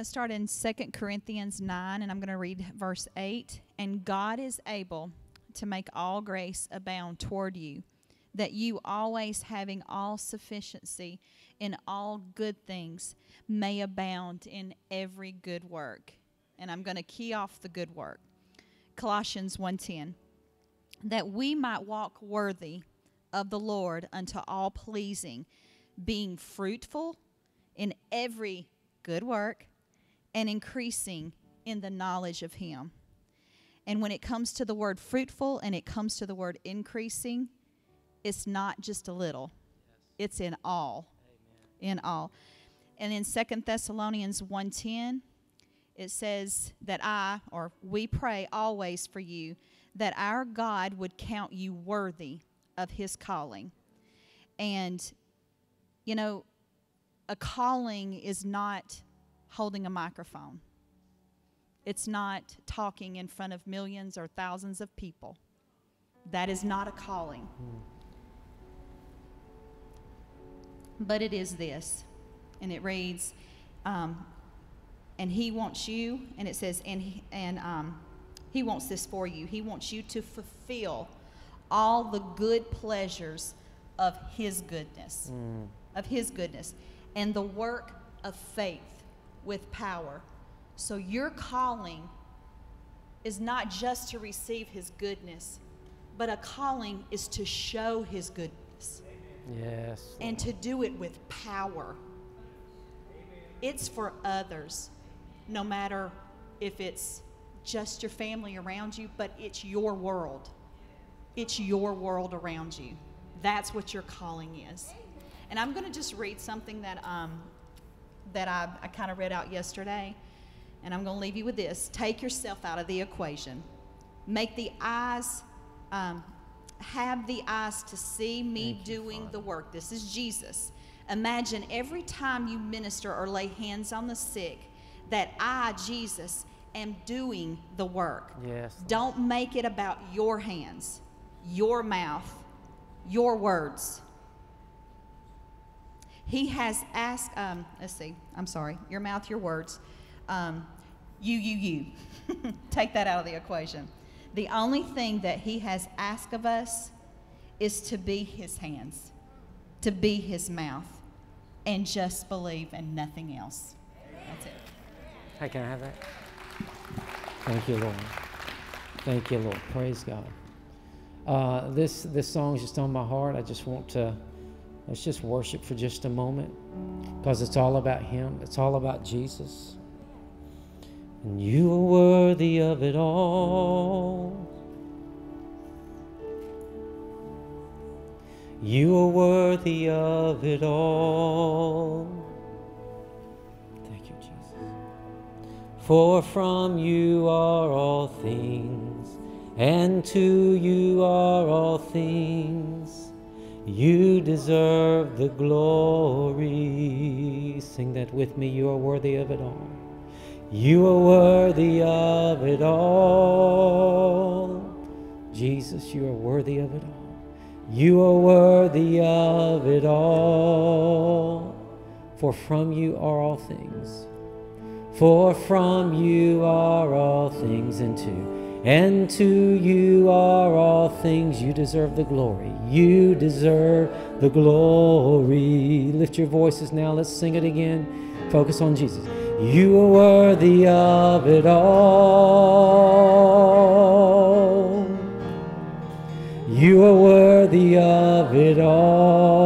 to start in Second Corinthians 9, and I'm going to read verse 8. And God is able to make all grace abound toward you, that you always having all sufficiency in all good things may abound in every good work. And I'm going to key off the good work. Colossians 1:10 that we might walk worthy of the Lord unto all pleasing, being fruitful in every good work and increasing in the knowledge of him. And when it comes to the word fruitful and it comes to the word increasing, it's not just a little. It's in all. Amen. In all. And in Second Thessalonians 1:10, it says that I or we pray always for you that our God would count you worthy of his calling. And you know, a calling is not holding a microphone. It's not talking in front of millions or thousands of people. That is not a calling. But it is this. And it reads, um, and he wants you, and it says, and, he, and um, he wants this for you. He wants you to fulfill all the good pleasures of his goodness, mm. of his goodness, and the work of faith with power. So your calling is not just to receive his goodness, but a calling is to show his goodness. Yes. And to do it with power. It's for others, no matter if it's just your family around you, but it's your world. It's your world around you. That's what your calling is. And I'm going to just read something that, um, that I, I kind of read out yesterday. And I'm going to leave you with this take yourself out of the equation. Make the eyes, um, have the eyes to see me Thank doing you, the work. This is Jesus. Imagine every time you minister or lay hands on the sick that I, Jesus, am doing the work. Yes. Don't make it about your hands, your mouth, your words. He has asked, um, let's see, I'm sorry, your mouth, your words. Um, you, you, you. Take that out of the equation. The only thing that he has asked of us is to be his hands, to be his mouth, and just believe and nothing else. That's it. Hey, can I have that? Thank you, Lord. Thank you, Lord. Praise God. Uh, this this song is just on my heart. I just want to let's just worship for just a moment because it's all about Him. It's all about Jesus. And you are worthy of it all. You are worthy of it all. Thank you, Jesus. For from you are all things, and to you are all things. You deserve the glory. Sing that with me. You are worthy of it all. You are worthy of it all. Jesus, you are worthy of it all. You are worthy of it all. For from you are all things for from you are all things, and to and to you are all things. You deserve the glory. You deserve the glory. Lift your voices now. Let's sing it again. Focus on Jesus. You are worthy of it all. You are worthy of it all.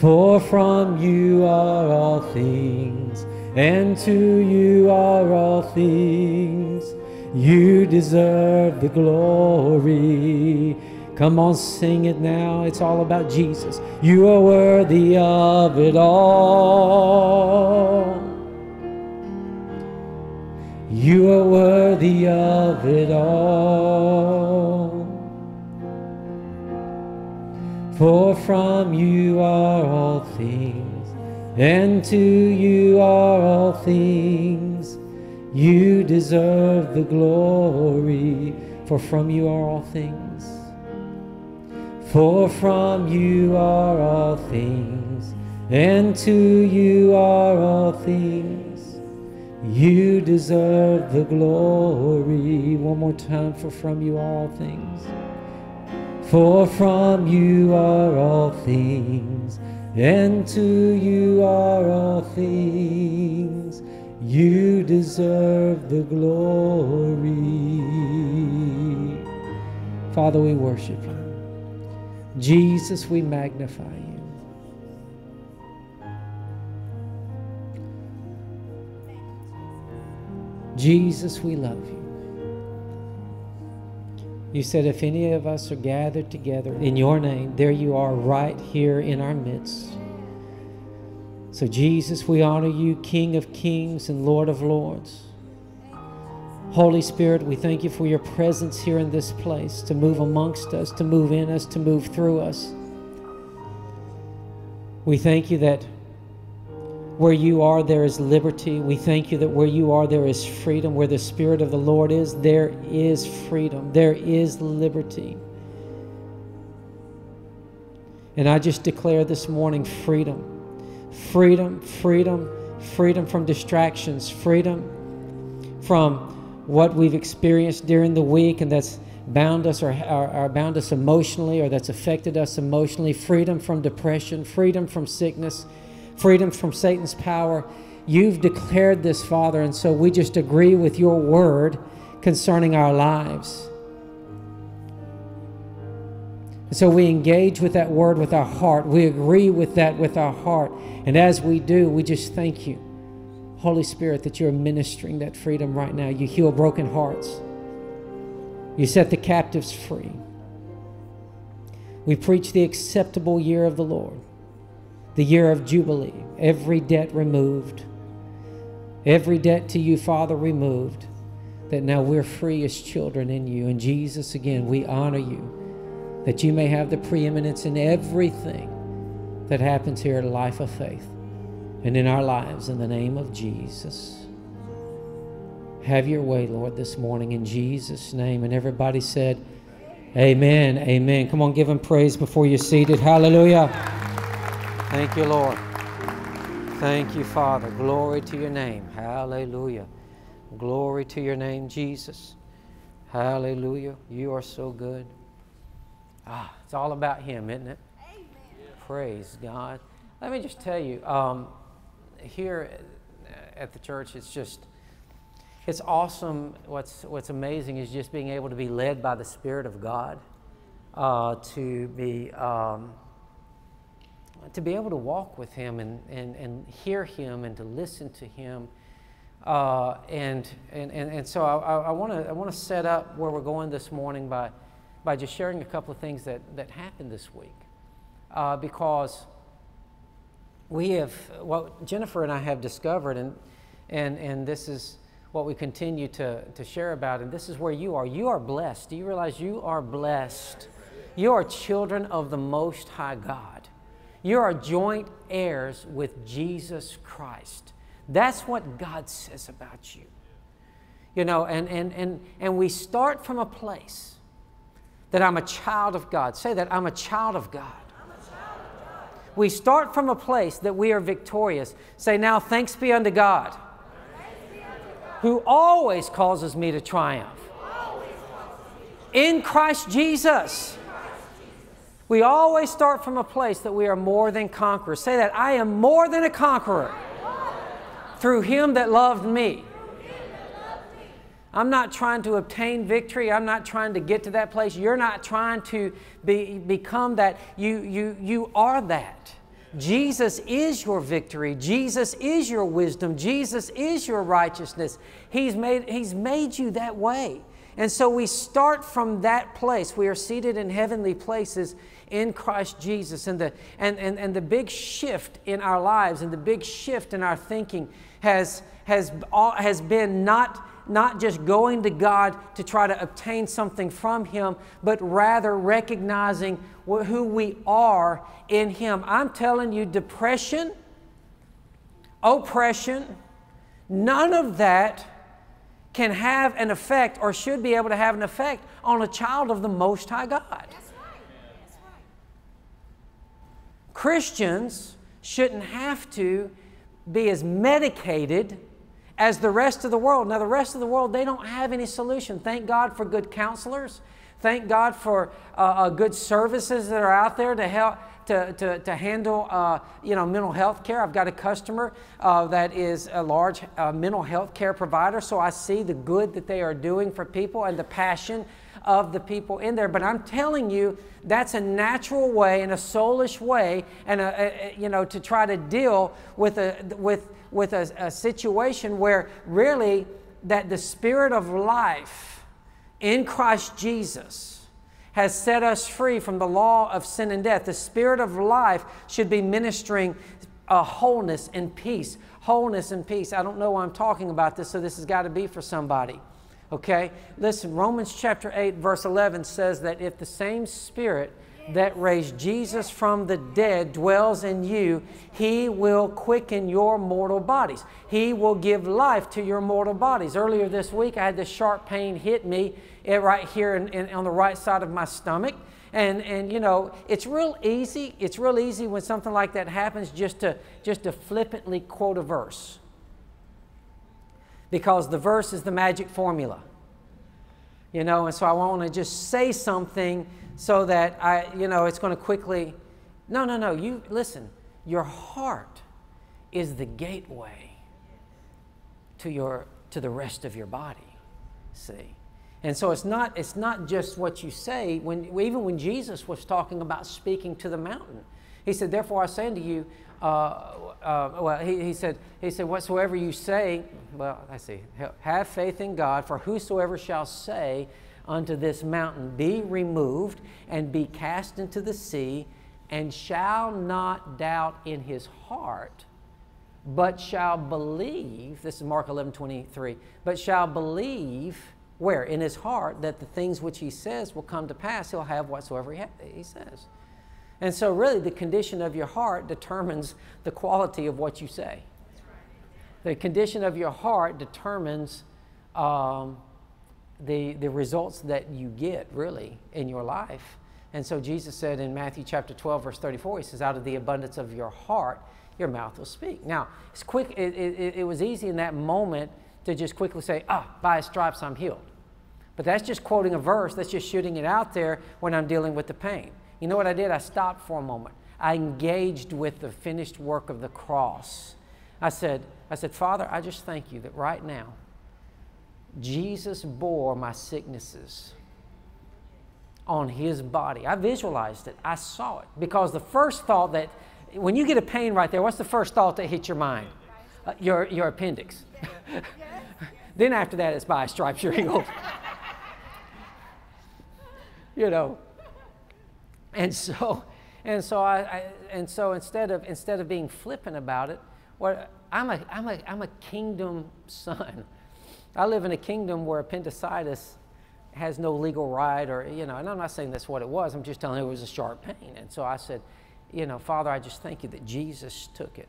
For from you are all things, and to you are all things. You deserve the glory. Come on, sing it now. It's all about Jesus. You are worthy of it all. You are worthy of it all. For from you are all things, and to you are all things. You deserve the glory, for from you are all things. For from you are all things, and to you are all things. You deserve the glory. One more time, for from you are all things. For from you are all things, and to you are all things. You deserve the glory. Father, we worship you. Jesus, we magnify you. Jesus, we love you. You said, if any of us are gathered together in your name, there you are right here in our midst. So, Jesus, we honor you, King of kings and Lord of lords. Holy Spirit, we thank you for your presence here in this place to move amongst us, to move in us, to move through us. We thank you that where you are, there is liberty. We thank you that where you are, there is freedom. Where the Spirit of the Lord is, there is freedom, there is liberty. And I just declare this morning freedom freedom, freedom, freedom from distractions, freedom from what we've experienced during the week and that's bound us or, or, or, bound us emotionally or that's affected us emotionally, freedom from depression, freedom from sickness, freedom from Satan's power. You've declared this, Father, and so we just agree with your word concerning our lives. And so we engage with that word with our heart. We agree with that with our heart. And as we do, we just thank you Holy Spirit, that you're ministering that freedom right now. You heal broken hearts, you set the captives free. We preach the acceptable year of the Lord, the year of Jubilee, every debt removed, every debt to you, Father, removed, that now we're free as children in you. And Jesus, again, we honor you, that you may have the preeminence in everything that happens here at Life of Faith and in our lives in the name of Jesus. Have your way, Lord, this morning in Jesus' name. And everybody said, Amen. Amen. Come on, give him praise before you're seated. Hallelujah. Thank you, Lord. Thank you, Father. Glory to your name. Hallelujah. Glory to your name, Jesus. Hallelujah. You are so good. Ah, it's all about Him, isn't it? Amen. Praise God. Let me just tell you, um, here at the church, it's just, it's awesome. What's, what's amazing is just being able to be led by the Spirit of God, uh, to be, um, to be able to walk with Him and, and, and hear Him and to listen to Him. Uh, and, and, and, and so I, I want to I wanna set up where we're going this morning by, by just sharing a couple of things that, that happened this week. Uh, because we have, what Jennifer and I have discovered, and, and, and this is what we continue to, to share about, and this is where you are. You are blessed. Do you realize you are blessed? You are children of the Most High God. You are joint heirs with Jesus Christ. That's what God says about you. You know, and, and, and, and we start from a place that I'm a child of God. Say that I'm a child of God. We start from a place that we are victorious. Say, now thanks be unto God, who always causes me to triumph. In Christ Jesus. We always start from a place that we are more than conquerors. Say that I am more than a conqueror through Him that loved me. I'm not trying to obtain victory. I'm not trying to get to that place. You're not trying to be, become that. You, you, you are that. Jesus is your victory. Jesus is your wisdom. Jesus is your righteousness. He's made, he's made you that way. And so we start from that place. We are seated in heavenly places in Christ Jesus. And the, and, and, and the big shift in our lives and the big shift in our thinking has, has, has been not not just going to God to try to obtain something from Him, but rather recognizing who we are in Him. I'm telling you, depression, oppression, none of that can have an effect or should be able to have an effect on a child of the Most High God. Christians shouldn't have to be as medicated as the rest of the world. Now, the rest of the world, they don't have any solution. Thank God for good counselors. Thank God for uh, uh, good services that are out there to help. To, to, to handle uh, you know mental health care. I've got a customer uh, that is a large uh, mental health care provider, so I see the good that they are doing for people and the passion of the people in there. But I'm telling you, that's a natural way and a soulish way, and a, a, you know to try to deal with a with with a, a situation where really that the spirit of life in Christ Jesus has set us free from the law of sin and death. The spirit of life should be ministering a wholeness and peace. Wholeness and peace. I don't know why I'm talking about this, so this has got to be for somebody. Okay? Listen, Romans chapter 8, verse 11 says that if the same spirit that raised Jesus from the dead dwells in you, He will quicken your mortal bodies. He will give life to your mortal bodies. Earlier this week, I had this sharp pain hit me eh, right here in, in, on the right side of my stomach. And, and you know, it's real easy. It's real easy when something like that happens just to, just to flippantly quote a verse. Because the verse is the magic formula. You know, and so I want to just say something so that I, you know, it's going to quickly. No, no, no. You listen. Your heart is the gateway to your to the rest of your body. See, and so it's not it's not just what you say. When even when Jesus was talking about speaking to the mountain, he said, "Therefore I say unto you." Uh, uh, well, he, he said, he said, whatsoever you say, well, I see, have faith in God, for whosoever shall say unto this mountain, Be removed and be cast into the sea, and shall not doubt in his heart, but shall believe, this is Mark 11 23, but shall believe, where? In his heart, that the things which he says will come to pass. He'll have whatsoever he, he says. And so, really, the condition of your heart determines the quality of what you say. The condition of your heart determines um, the, the results that you get really in your life. And so Jesus said in Matthew chapter 12, verse 34, He says, Out of the abundance of your heart, your mouth will speak. Now, it's quick, it, it, it was easy in that moment to just quickly say, Ah, by his stripes I'm healed. But that's just quoting a verse, that's just shooting it out there when I'm dealing with the pain. You know what I did? I stopped for a moment. I engaged with the finished work of the cross. I said, I said, Father, I just thank you that right now Jesus bore my sicknesses on his body. I visualized it, I saw it. Because the first thought that, when you get a pain right there, what's the first thought that hits your mind? Uh, your, your appendix. then after that, it's by stripes you're healed. you know. And so, and so I, I, and so instead of instead of being flippant about it, what I'm a I'm a I'm a kingdom son. I live in a kingdom where appendicitis has no legal right, or, you know, and I'm not saying that's what it was, I'm just telling you it was a sharp pain. And so I said, you know, Father, I just thank you that Jesus took it.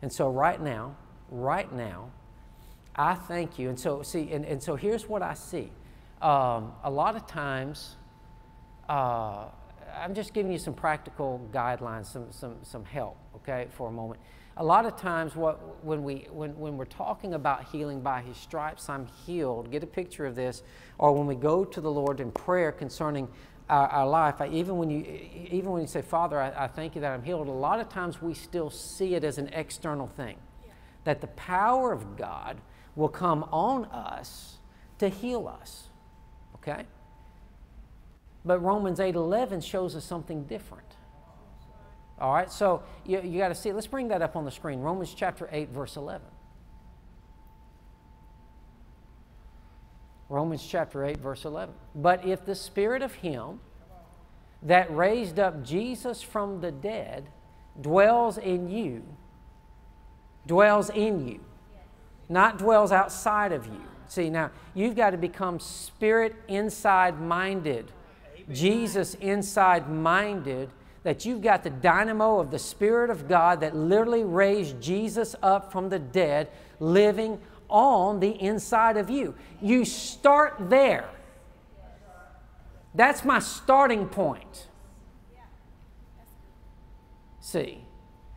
And so right now, right now, I thank you. And so, see, and, and so here's what I see. Um, a lot of times, uh, I'm just giving you some practical guidelines, some, some, some help, okay, for a moment a lot of times what, when, we, when, when we're talking about healing by his stripes i'm healed. Get a picture of this. Or when we go to the lord in prayer concerning our, our life I, even, when you, even when you say father I, I, thank you that i'm healed a lot of times we still see it as an external thing. Yeah. that the power of god will come on us to heal us okay? But romans 8.11 shows us something different all right, so you, you got to see, let's bring that up on the screen. Romans chapter 8, verse 11. Romans chapter 8, verse 11. But if the spirit of him that raised up Jesus from the dead dwells in you, dwells in you, not dwells outside of you. See, now you've got to become spirit inside minded, Jesus inside minded that you've got the dynamo of the Spirit of God that literally raised Jesus up from the dead living on the inside of you. You start there. That's my starting point. See,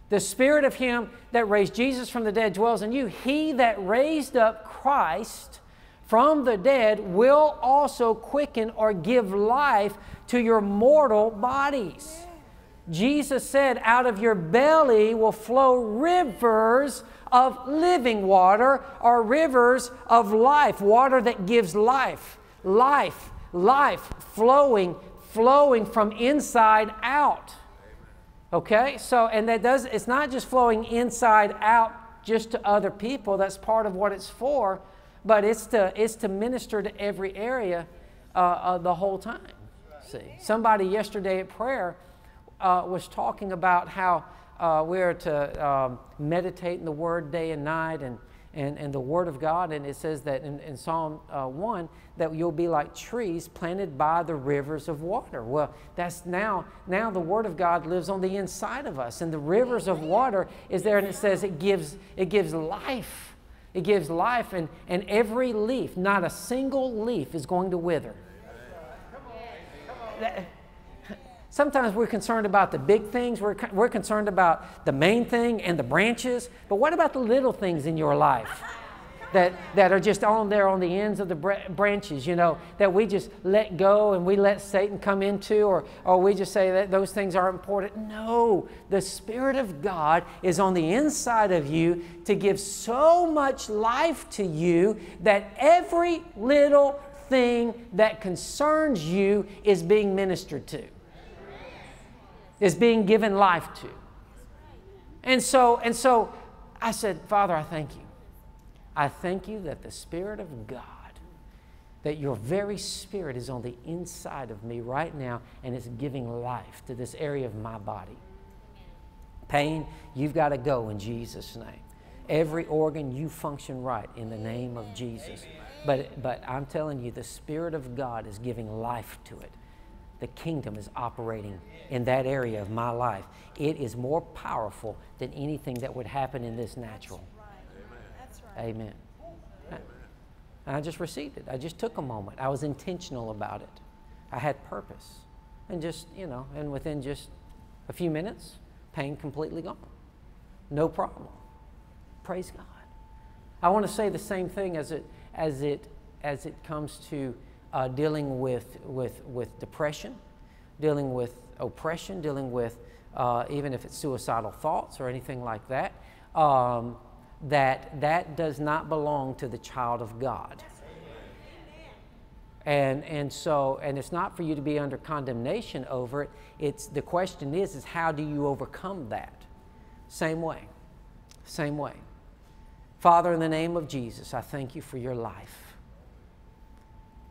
The spirit of him that raised Jesus from the dead dwells in you. He that raised up Christ from the dead will also quicken or give life to your mortal bodies. Jesus said, Out of your belly will flow rivers of living water or rivers of life, water that gives life, life, life flowing, flowing from inside out. Okay? So, and that does, it's not just flowing inside out just to other people, that's part of what it's for, but it's to, it's to minister to every area uh, uh, the whole time. See, somebody yesterday at prayer uh, was talking about how uh, we're to um, meditate in the Word day and night and, and, and the Word of God. And it says that in, in Psalm uh, 1 that you'll be like trees planted by the rivers of water. Well, that's now, now the Word of God lives on the inside of us. And the rivers of water is there, and it says it gives, it gives life. It gives life, and, and every leaf, not a single leaf, is going to wither. That, Sometimes we're concerned about the big things, we're, we're concerned about the main thing and the branches, but what about the little things in your life? That, that are just on there on the ends of the branches, you know, that we just let go and we let Satan come into, or, or we just say that those things are important. No, the Spirit of God is on the inside of you to give so much life to you that every little thing that concerns you is being ministered to is being given life to. And so, and so I said, Father, I thank you. I thank you that the Spirit of God, that your very Spirit is on the inside of me right now and it's giving life to this area of my body. Pain, you've got to go in Jesus' name. Every organ, you function right in the name of Jesus. But, but I'm telling you, the Spirit of God is giving life to it the kingdom is operating in that area of my life. It is more powerful than anything that would happen in this natural. Amen. Amen. And I just received it. I just took a moment. I was intentional about it. I had purpose. And just, you know, and within just a few minutes, pain completely gone. No problem. Praise God. I want to say the same thing as it as it as it comes to uh, dealing with, with, with depression, dealing with oppression, dealing with uh, even if it's suicidal thoughts or anything like that, um, that that does not belong to the child of God. And, and so, and it's not for you to be under condemnation over it. It's, the question is, is how do you overcome that? Same way, same way. Father, in the name of Jesus, I thank you for your life.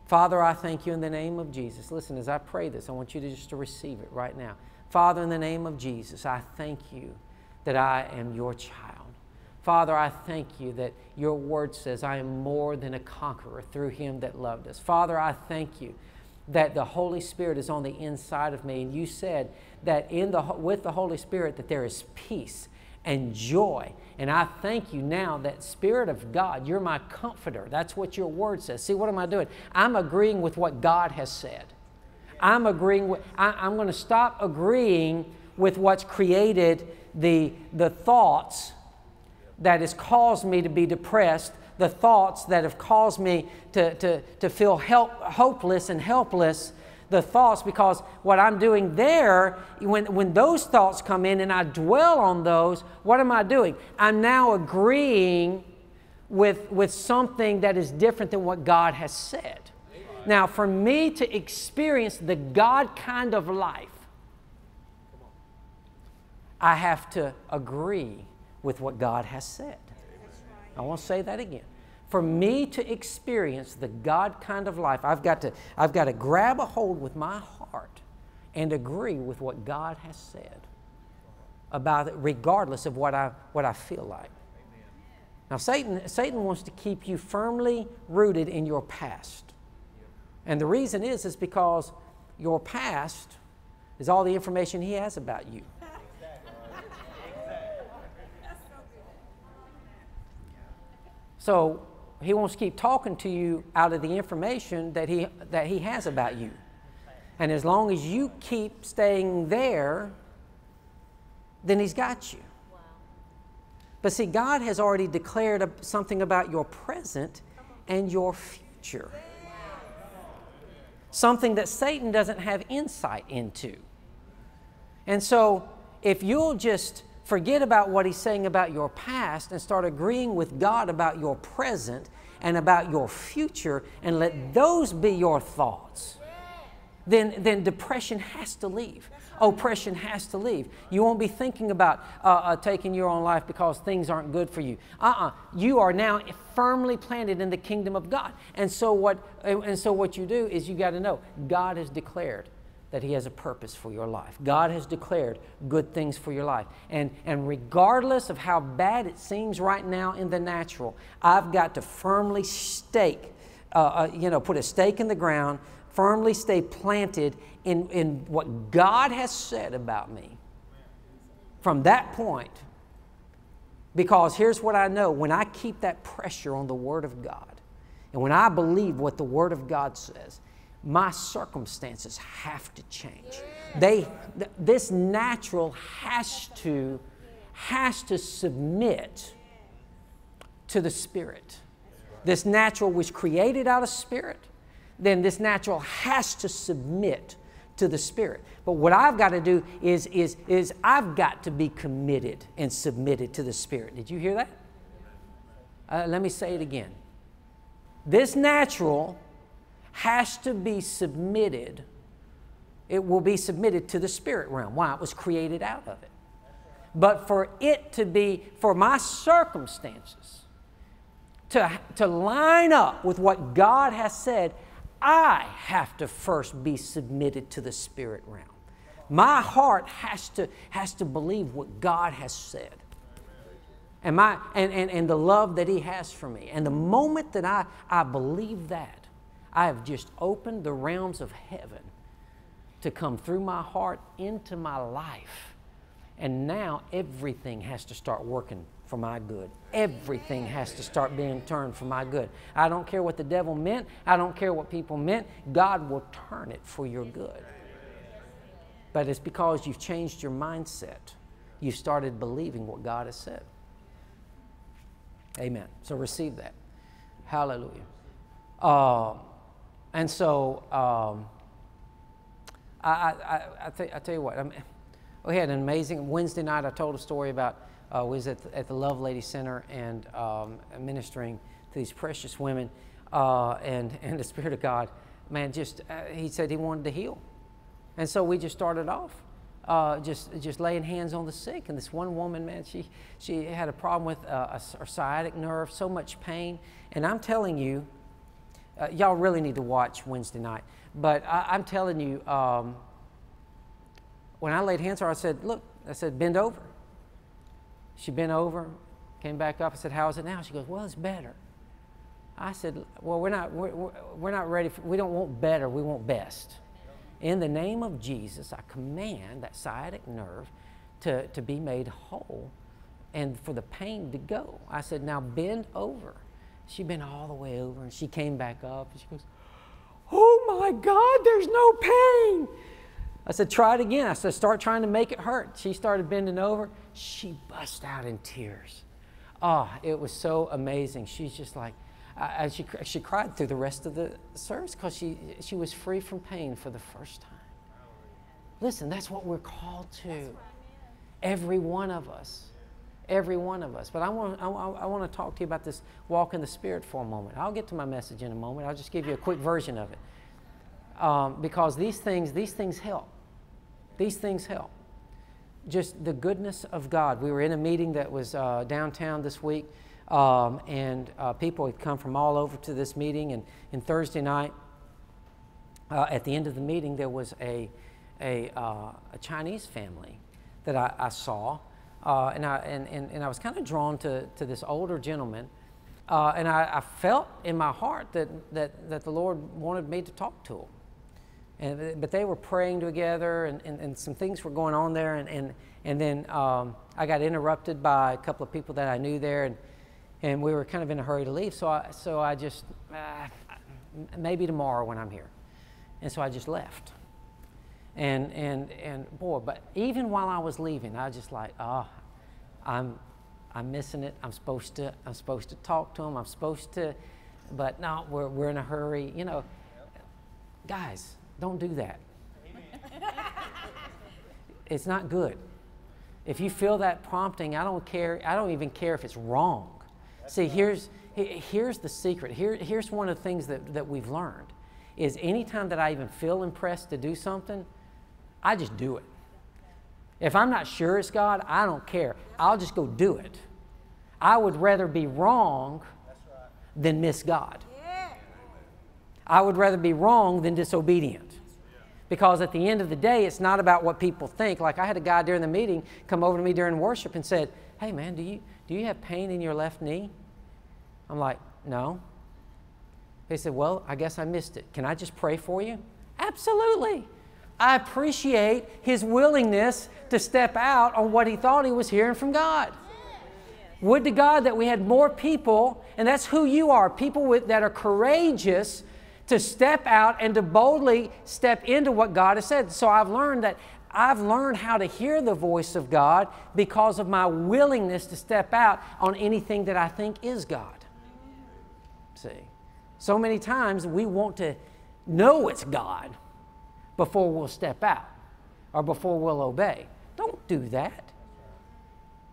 Father, I thank you in the name of Jesus. Listen, as I pray this, I want you to just to receive it right now. Father, in the name of Jesus, I thank you that I am your child. Father, I thank you that your word says I am more than a conqueror through him that loved us. Father, I thank you that the Holy Spirit is on the inside of me. And you said that in the, with the Holy Spirit that there is peace and joy. And I thank you now that Spirit of God, you're my comforter. That's what your word says. See, what am I doing? I'm agreeing with what God has said. I'm agreeing with, I, am going to stop agreeing with what's created the, the thoughts that has caused me to be depressed, the thoughts that have caused me to, to, to feel help, hopeless and helpless the thoughts because what I'm doing there, when, when those thoughts come in and I dwell on those, what am I doing? I'm now agreeing with, with something that is different than what God has said. Now, for me to experience the God kind of life, I have to agree with what God has said. I want to say that again for me to experience the God kind of life, I've got to, I've got to grab a hold with my heart and agree with what God has said about it, regardless of what I, what I feel like. Now, Satan, Satan wants to keep you firmly rooted in your past. And the reason is, is because your past is all the information he has about you. So he wants to keep talking to you out of the information that he, that he has about you. And as long as you keep staying there, then he's got you. But see, God has already declared something about your present and your future. Something that Satan doesn't have insight into. And so, if you'll just forget about what he's saying about your past and start agreeing with God about your present and about your future and let those be your thoughts, then, then depression has to leave oppression has to leave. You won't be thinking about uh, uh, taking your own life because things aren't good for you. Uh-uh. You are now firmly planted in the kingdom of God. And so what, and so what you do is you got to know God has declared that He has a purpose for your life. God has declared good things for your life. And, and regardless of how bad it seems right now in the natural, I've got to firmly stake, uh, uh, you know, put a stake in the ground, firmly stay planted in, in what God has said about me from that point. Because here's what I know when I keep that pressure on the Word of God, and when I believe what the Word of God says, my circumstances have to change. They, th- this natural has to, has to submit to the Spirit. This natural was created out of Spirit, then this natural has to submit to the Spirit. But what I've got to do is, is, is I've got to be committed and submitted to the Spirit. Did you hear that? Uh, let me say it again. This natural has to be submitted. It will be submitted to the spirit realm. Why? It was created out of it. But for it to be, for my circumstances to, to line up with what God has said, I have to first be submitted to the spirit realm. My heart has to, has to believe what God has said. And, my, and, and, and the love that He has for me. And the moment that I, I believe that, I have just opened the realms of heaven to come through my heart into my life. And now everything has to start working for my good. Everything has to start being turned for my good. I don't care what the devil meant, I don't care what people meant. God will turn it for your good. But it's because you've changed your mindset. You've started believing what God has said. Amen. So receive that. Hallelujah. Uh, and so um, I, I, I, th- I, tell you what, I we had an amazing Wednesday night. I told a story about uh, was at the, at the Lovelady Center and um, ministering to these precious women. Uh, and, and the Spirit of God, man, just, uh, he said he wanted to heal. And so we just started off. Uh, just just laying hands on the sick. And this one woman, man, she she had a problem with uh, a, a sciatic nerve, so much pain. And I'm telling you, uh, y'all really need to watch Wednesday night. But I, am telling you, um, when I laid hands on her, I said, "Look," I said, "Bend over." She bent over, came back up. I said, How is it now? She goes, Well, it's better. I said, Well, we're not, we're, we're not ready. For, we don't want better, we want best. In the name of Jesus, I command that sciatic nerve to, to be made whole and for the pain to go. I said, Now bend over. She bent all the way over and she came back up and she goes, Oh my God, there's no pain. I said, Try it again. I said, Start trying to make it hurt. She started bending over she bust out in tears. Oh, it was so amazing. She's just like, uh, she, she cried through the rest of the service because she, she was free from pain for the first time. Listen, that's what we're called to. Every one of us. Every one of us. But I want, I, I want to talk to you about this walk in the Spirit for a moment. I'll get to my message in a moment. I'll just give you a quick version of it. Um, because these things, these things help. These things help just the goodness of God. We were in a meeting that was uh, downtown this week, um, and uh, people had come from all over to this meeting. And, and Thursday night, uh, at the end of the meeting, there was a, a, uh, a Chinese family that I, I saw. Uh, and, I, and, and, and I was kind of drawn to, to this older gentleman. Uh, and I, I, felt in my heart that, that, that the Lord wanted me to talk to him. And, but they were praying together, and, and, and some things were going on there. And, and, and then um, I got interrupted by a couple of people that I knew there, and, and we were kind of in a hurry to leave. So I, so I just, uh, maybe tomorrow when I'm here. And so I just left. And, and, and boy, but even while I was leaving, I was just like, oh, I'm, I'm missing it. I'm supposed to, I'm supposed to talk to him. I'm supposed to, but no, we're, we're in a hurry. You know, guys, don't do that. it's not good. If you feel that prompting, I don't care. I don't even care if it's wrong. See, here's, here's the secret. Here, here's one of the things that, that we've learned is anytime that I even feel impressed to do something, I just do it. If I'm not sure it's God, I don't care. I'll just go do it. I would rather be wrong than miss God. I would rather be wrong than disobedient. Because at the end of the day, it's not about what people think. Like I had a guy during the meeting come over to me during worship and said, Hey man, do you, do you have pain in your left knee? I'm like, No. He said, Well, I guess I missed it. Can I just pray for you? Absolutely. I appreciate his willingness to step out on what he thought he was hearing from God. Would to God that we had more people, and that's who you are people with, that are courageous to step out and to boldly step into what God has said. So I've learned that I've learned how to hear the voice of God because of my willingness to step out on anything that I think is God. See, so many times we want to know it's God before we'll step out or before we'll obey. Don't do that.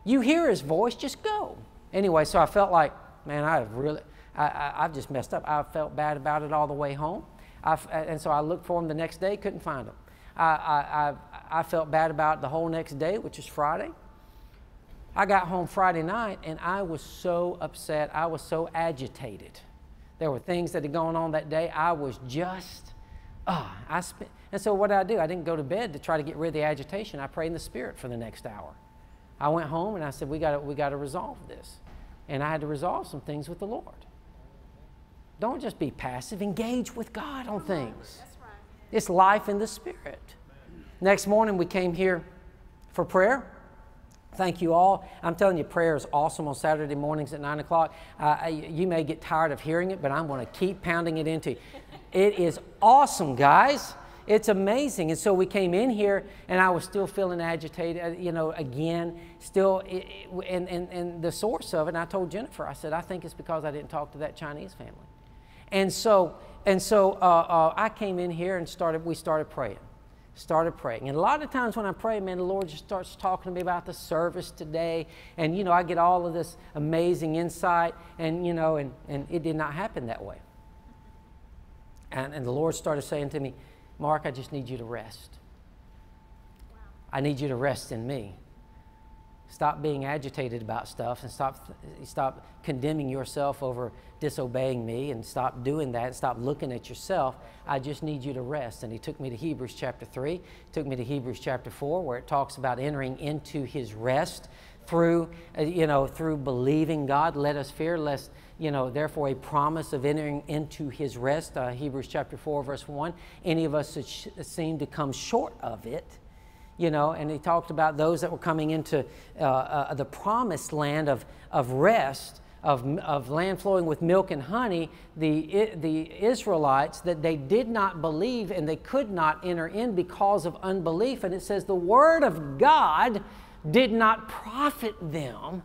You hear his voice, just go. Anyway, so I felt like, man, I have really, I, have just messed up. I felt bad about it all the way home. I, and so I looked for him the next day, couldn't find him. I, I, I, felt bad about it the whole next day, which is Friday. I got home Friday night and I was so upset. I was so agitated. There were things that had gone on that day. I was just, ah, oh, I spent, and so what did I do? I didn't go to bed to try to get rid of the agitation. I prayed in the Spirit for the next hour. I went home and I said, we got we got to resolve this. And I had to resolve some things with the Lord. Don't just be passive, engage with God on things. It's life in the Spirit. Next morning, we came here for prayer. Thank you all. I'm telling you, prayer is awesome on Saturday mornings at 9 o'clock. Uh, you may get tired of hearing it, but I'm going to keep pounding it into you. It is awesome, guys. It's amazing. And so we came in here, and I was still feeling agitated, uh, you know, again, still, and, and, and the source of it, and I told Jennifer, I said, I think it's because I didn't talk to that Chinese family. And so, and so uh, uh, I came in here and started, we started praying. Started praying. And a lot of times when I pray, man, the Lord just starts talking to me about the service today. And, you know, I get all of this amazing insight. And, you know, and, and it did not happen that way. And, and the Lord started saying to me, Mark, I just need you to rest. I need you to rest in me. Stop being agitated about stuff and stop, stop condemning yourself over disobeying me and stop doing that. Stop looking at yourself. I just need you to rest. And he took me to Hebrews chapter 3, took me to Hebrews chapter 4, where it talks about entering into his rest through, uh, you know, through believing God. Let us fear lest you know, therefore a promise of entering into his rest, uh, Hebrews chapter 4, verse 1. Any of us that seem to come short of it, you know, and he talked about those that were coming into uh, uh, the promised land of, of rest, of, of land flowing with milk and honey, the, the Israelites, that they did not believe and they could not enter in because of unbelief. And it says, the word of God did not profit them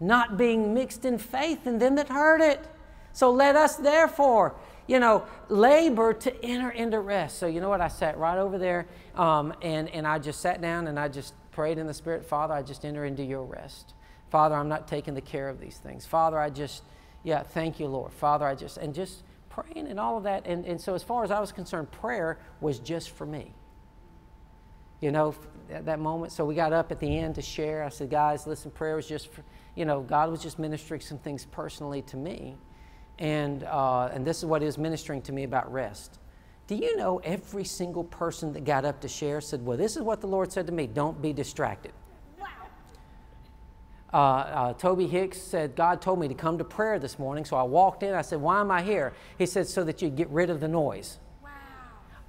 not being mixed in faith in them that heard it. So let us therefore, you know, labor to enter into rest. So you know what? I sat right over there um, and, and I just sat down and I just prayed in the Spirit, Father, I just enter into your rest. Father, I'm not taking the care of these things. Father, I just, yeah, thank you, Lord. Father, I just, and just praying and all of that. And, and so as far as I was concerned, prayer was just for me. You know, at that moment. So we got up at the end to share. I said, guys, listen, prayer was just for, you know, God was just ministering some things personally to me. And, uh, and this is what He was ministering to me about rest. Do you know every single person that got up to share said, Well, this is what the Lord said to me don't be distracted. Wow. Uh, uh, Toby Hicks said, God told me to come to prayer this morning. So I walked in. I said, Why am I here? He said, So that you get rid of the noise. Wow.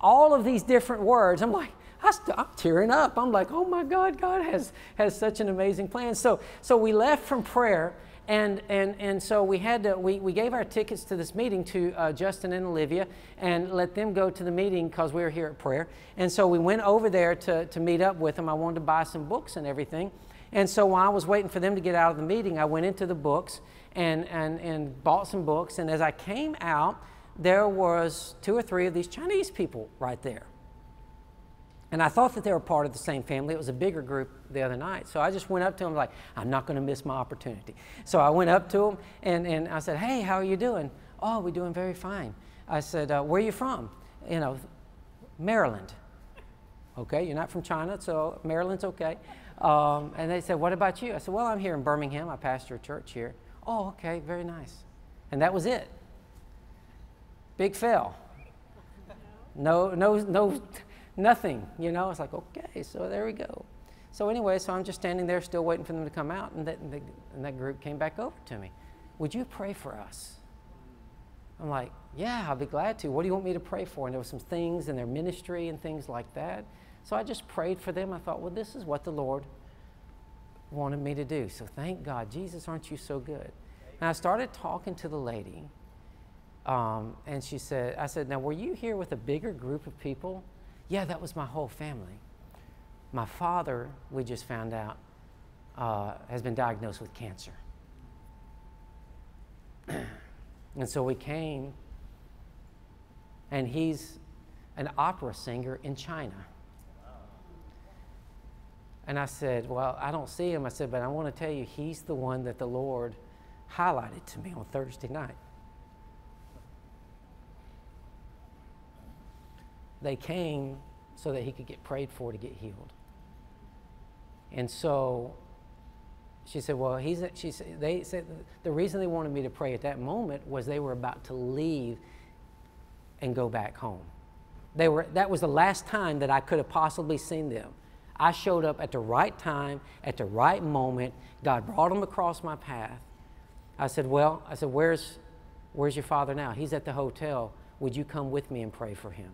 All of these different words. I'm like, I am tearing up. I'm like, oh my God, God has, has such an amazing plan. So, so we left from prayer, and, and, and so we, had to, we, we gave our tickets to this meeting to uh, Justin and Olivia and let them go to the meeting because we were here at prayer. And so we went over there to, to meet up with them. I wanted to buy some books and everything. And so while I was waiting for them to get out of the meeting, I went into the books and, and, and bought some books. And as I came out, there was two or three of these Chinese people right there. And I thought that they were part of the same family. It was a bigger group the other night. So I just went up to them like, I'm not going to miss my opportunity. So I went up to them and, and I said, hey, how are you doing? Oh, we're doing very fine. I said, uh, where are you from? You know, Maryland. Okay, you're not from China, so Maryland's okay. Um, and they said, what about you? I said, well, I'm here in Birmingham. I pastor a church here. Oh, okay, very nice. And that was it. Big fail. No, no, no nothing, you know. It's like, okay, so there we go. So anyway, so I'm just standing there still waiting for them to come out, and that, and that group came back over to me. Would you pray for us? I'm like, yeah, I'll be glad to. What do you want me to pray for? And there were some things in their ministry and things like that. So I just prayed for them. I thought, well, this is what the Lord wanted me to do. So thank God. Jesus, aren't you so good? And I started talking to the lady, um, and she said, I said, now, were you here with a bigger group of people? Yeah, that was my whole family. My father, we just found out, uh, has been diagnosed with cancer. and so we came, and he's an opera singer in China. And I said, Well, I don't see him. I said, But I want to tell you, he's the one that the Lord highlighted to me on Thursday night. They came so that he could get prayed for to get healed. And so she said, Well, he's, she said, they said the reason they wanted me to pray at that moment was they were about to leave and go back home. They were, that was the last time that I could have possibly seen them. I showed up at the right time, at the right moment. God brought them across my path. I said, Well, I said, Where's, where's your father now? He's at the hotel. Would you come with me and pray for him?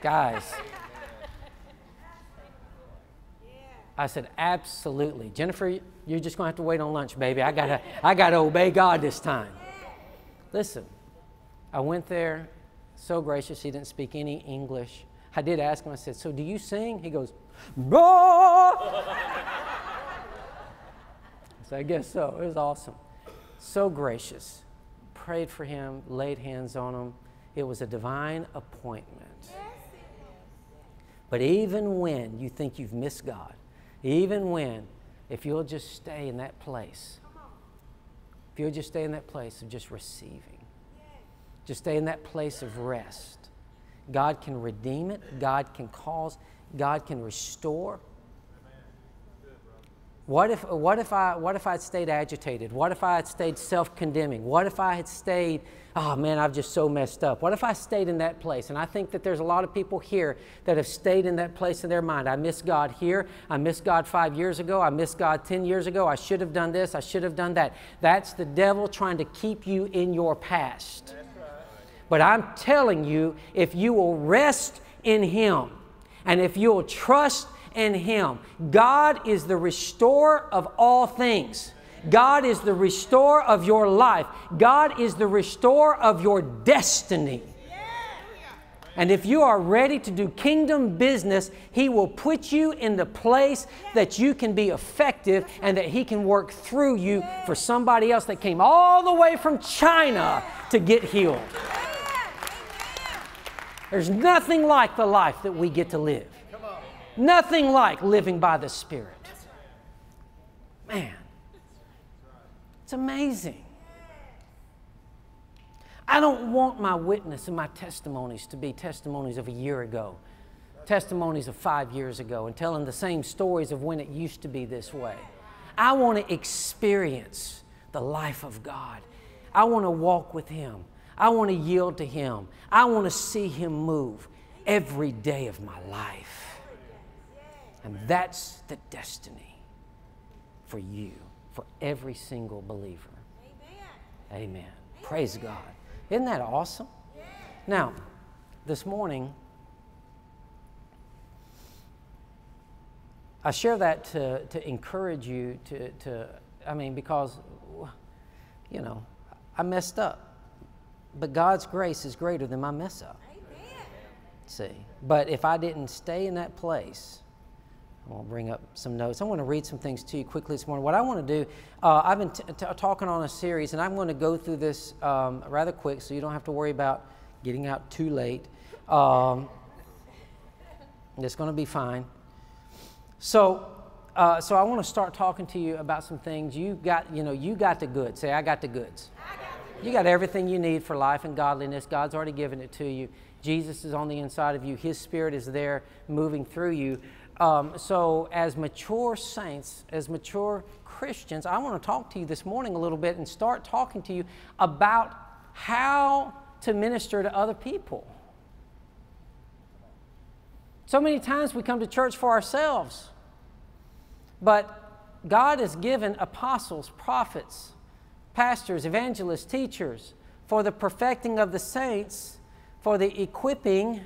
Guys. I said, absolutely. Jennifer, you're just going to have to wait on lunch, baby. I got to I gotta obey God this time. Listen, I went there, so gracious. He didn't speak any English. I did ask him, I said, so do you sing? He goes, no. so I guess so. It was awesome. So gracious. Prayed for him, laid hands on him. It was a divine appointment. But even when you think you've missed God, even when, if you'll just stay in that place, if you'll just stay in that place of just receiving, just stay in that place of rest, God can redeem it, God can cause, God can restore. What if, what if I what if I had stayed agitated? What if I had stayed self-condemning? What if I had stayed oh man, I've just so messed up. What if I stayed in that place? And I think that there's a lot of people here that have stayed in that place in their mind. I miss God here. I missed God five years ago. I missed God 10 years ago. I should have done this. I should have done that. That's the devil trying to keep you in your past. But I'm telling you, if you will rest in Him and if you'll trust in Him, God is the restorer of all things. God is the restorer of your life. God is the restorer of your destiny. And if you are ready to do kingdom business, He will put you in the place that you can be effective and that He can work through you for somebody else that came all the way from China to get healed. There's nothing like the life that we get to live. Nothing like living by the Spirit. Man. It's amazing. I don't want my witness and my testimonies to be testimonies of a year ago, testimonies of five years ago, and telling the same stories of when it used to be this way. I want to experience the life of God. I want to walk with Him. I want to yield to Him. I want to see Him move every day of my life. And that's the destiny for you for every single believer. Amen. Amen. Praise God. Isn't that awesome? Yeah. Now, this morning, I share that to, to encourage you to, to, I mean, because, you know, I messed up. But God's grace is greater than my mess up. Amen. See? But if I didn't stay in that place I will bring up some notes. I want to read some things to you quickly this morning. What I want to do, uh, I've been talking on a series, and I'm going to go through this um, rather quick so you don't have to worry about getting out too late. Um, it's going to be fine. So, uh, so I want to start talking to you about some things. You got, you know, you got the goods. Say, I got the goods. You got everything you need for life and godliness. God's already given it to you. Jesus is on the inside of you. His Spirit is there moving through you. Um, so, as mature saints, as mature Christians, I want to talk to you this morning a little bit and start talking to you about how to minister to other people. So many times we come to church for ourselves, but God has given apostles, prophets, pastors, evangelists, teachers for the perfecting of the saints, for the equipping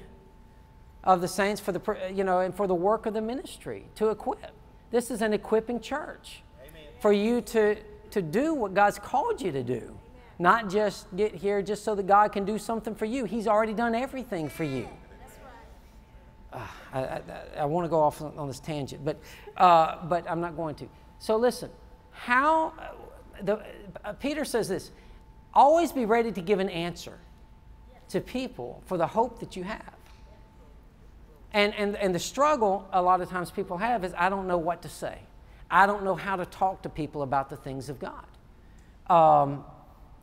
of the saints for the you know and for the work of the ministry to equip. This is an equipping church Amen. for you to to do what God's called you to do. Not just get here just so that God can do something for you. He's already done everything for you. Uh, I, I, I want to go off on, on this tangent, but, uh, but I'm not going to. So listen, how, the, uh, Peter says this always be ready to give an answer to people for the hope that you have. And, and, and the struggle a lot of times people have is I don't know what to say. I don't know how to talk to people about the things of God. Um,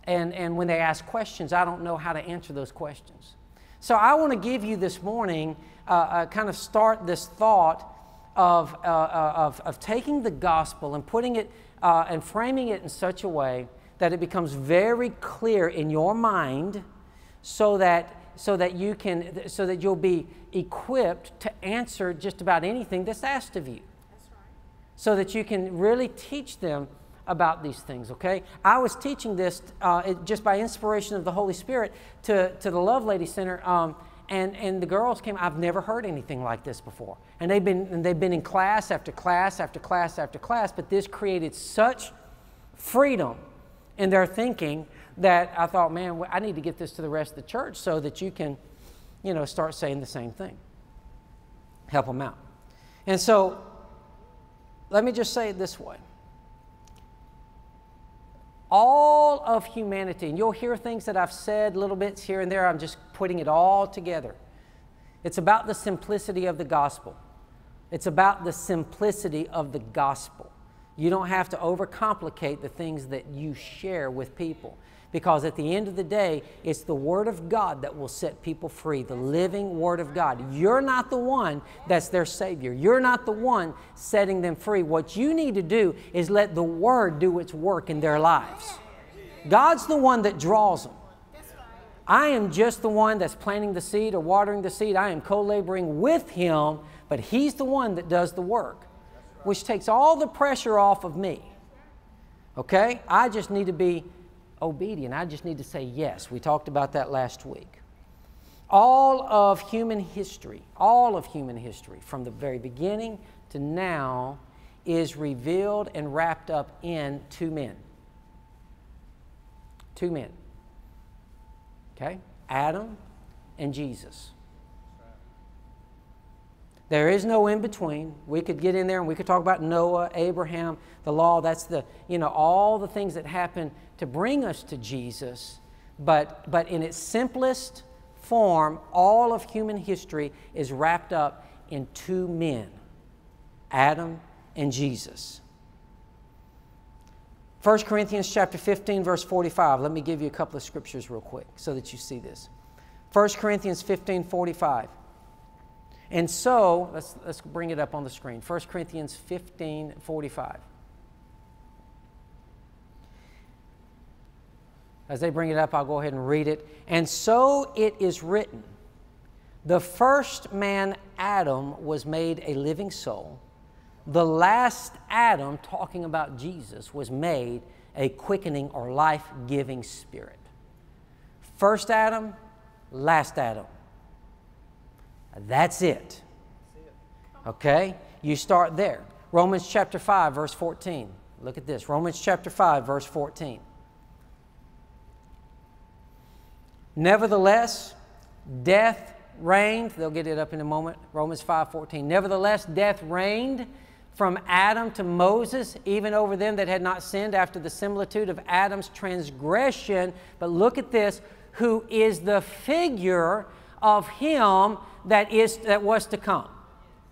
and, and when they ask questions, I don't know how to answer those questions. So I want to give you this morning, uh, uh, kind of start this thought of, uh, uh of, of taking the gospel and putting it uh, and framing it in such a way that it becomes very clear in your mind so that so that you can so that you'll be equipped to answer just about anything that's asked of you. Right. So that you can really teach them about these things, okay? I was teaching this uh, it, just by inspiration of the Holy Spirit to, to the Lovelady Center, um, and, and the girls came, I've never heard anything like this before. And they've, been, and they've been in class after class after class after class, but this created such freedom in their thinking that I thought, man, I need to get this to the rest of the church so that you can, you know, start saying the same thing. Help them out. And so, let me just say it this way. All of humanity, and you'll hear things that I've said, little bits here and there, I'm just putting it all together. It's about the simplicity of the gospel. It's about the simplicity of the gospel. You don't have to overcomplicate the things that you share with people. Because at the end of the day, it's the Word of God that will set people free, the living Word of God. You're not the one that's their Savior. You're not the one setting them free. What you need to do is let the Word do its work in their lives. God's the one that draws them. I am just the one that's planting the seed or watering the seed. I am co laboring with Him, but He's the one that does the work, which takes all the pressure off of me. Okay? I just need to be obedient. I just need to say yes. We talked about that last week. All of human history, all of human history, from the very beginning to now, is revealed and wrapped up in two men. Two men. Okay? Adam and Jesus. There is no in between. We could get in there and we could talk about Noah, Abraham, the law. That's the, you know, all the things that happen to bring us to Jesus. But, but in its simplest form, all of human history is wrapped up in two men Adam and Jesus. 1 Corinthians chapter 15 verse 45. Let me give you a couple of scriptures real quick so that you see this. 1 Corinthians 15 45. And so, let's, let's bring it up on the screen 1 Corinthians 15 45. As they bring it up, I'll go ahead and read it. And so it is written The first man, Adam, was made a living soul. The last Adam, talking about Jesus, was made a quickening or life giving spirit. First Adam, last Adam. That's it. Okay? You start there. Romans chapter 5, verse 14. Look at this. Romans chapter 5, verse 14. Nevertheless, death reigned. They'll get it up in a moment. Romans 5:14. Nevertheless, death reigned from Adam to Moses, even over them that had not sinned after the similitude of Adam's transgression. But look at this, who is the figure of him that is that was to come.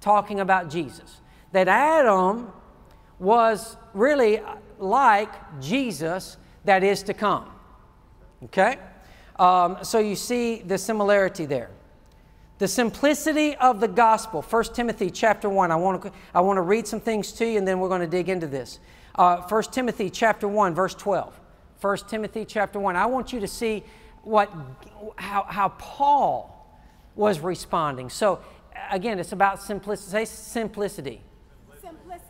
Talking about Jesus. That Adam was really like Jesus that is to come. Okay? Um, so you see the similarity there. The simplicity of the gospel. 1 Timothy chapter 1. I want to, I want to read some things to you and then we're going to dig into this. Uh, 1 Timothy chapter 1, verse 12. 1 Timothy chapter 1. I want you to see what, how, how Paul was responding. So again, it's about simplicity. Say simplicity. Simplicity.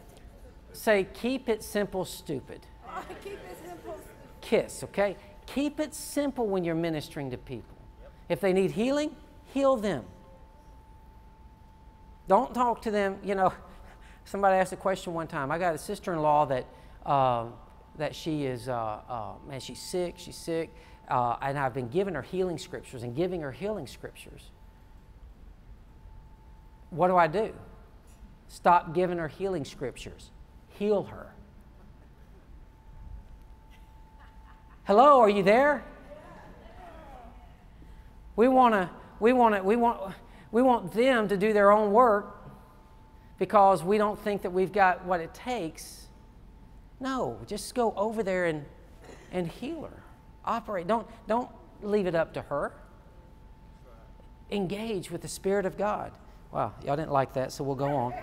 Say keep it simple, stupid. Oh, keep it simple. Kiss, okay? Keep it simple when you're ministering to people. If they need healing, heal them. Don't talk to them, you know. Somebody asked a question one time. I got a sister in law that, uh, that she is, uh, uh, man, she's sick, she's sick. Uh, and I've been giving her healing scriptures and giving her healing scriptures. What do I do? Stop giving her healing scriptures. Heal her. Hello, are you there? We want to, we want to, we want, we want them to do their own work because we don't think that we've got what it takes. No, just go over there and, and heal her. Operate. Don't, don't leave it up to her. Engage with the Spirit of God. Wow, y'all didn't like that, so we'll go on.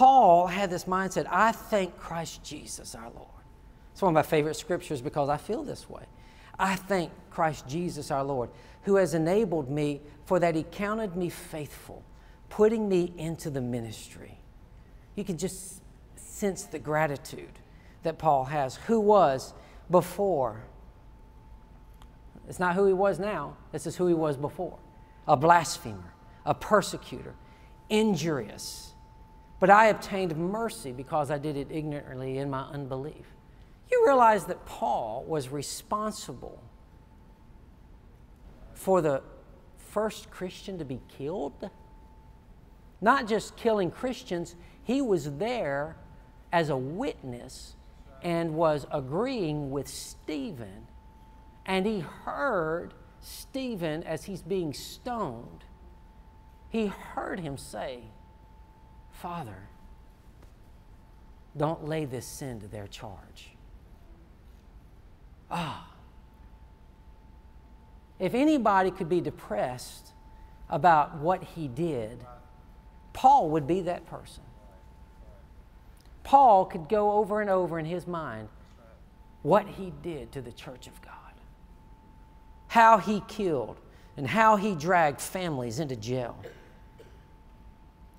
Paul had this mindset I thank Christ Jesus our Lord. It's one of my favorite scriptures because I feel this way. I thank Christ Jesus our Lord, who has enabled me for that he counted me faithful, putting me into the ministry. You can just sense the gratitude that Paul has, who was before. It's not who he was now, this is who he was before a blasphemer, a persecutor, injurious. But I obtained mercy because I did it ignorantly in my unbelief. You realize that Paul was responsible for the first Christian to be killed? Not just killing Christians, he was there as a witness and was agreeing with Stephen. And he heard Stephen as he's being stoned. He heard him say, Father, don't lay this sin to their charge. Ah. If anybody could be depressed about what he did, Paul would be that person. Paul could go over and over in his mind what he did to the church of God, how he killed, and how he dragged families into jail.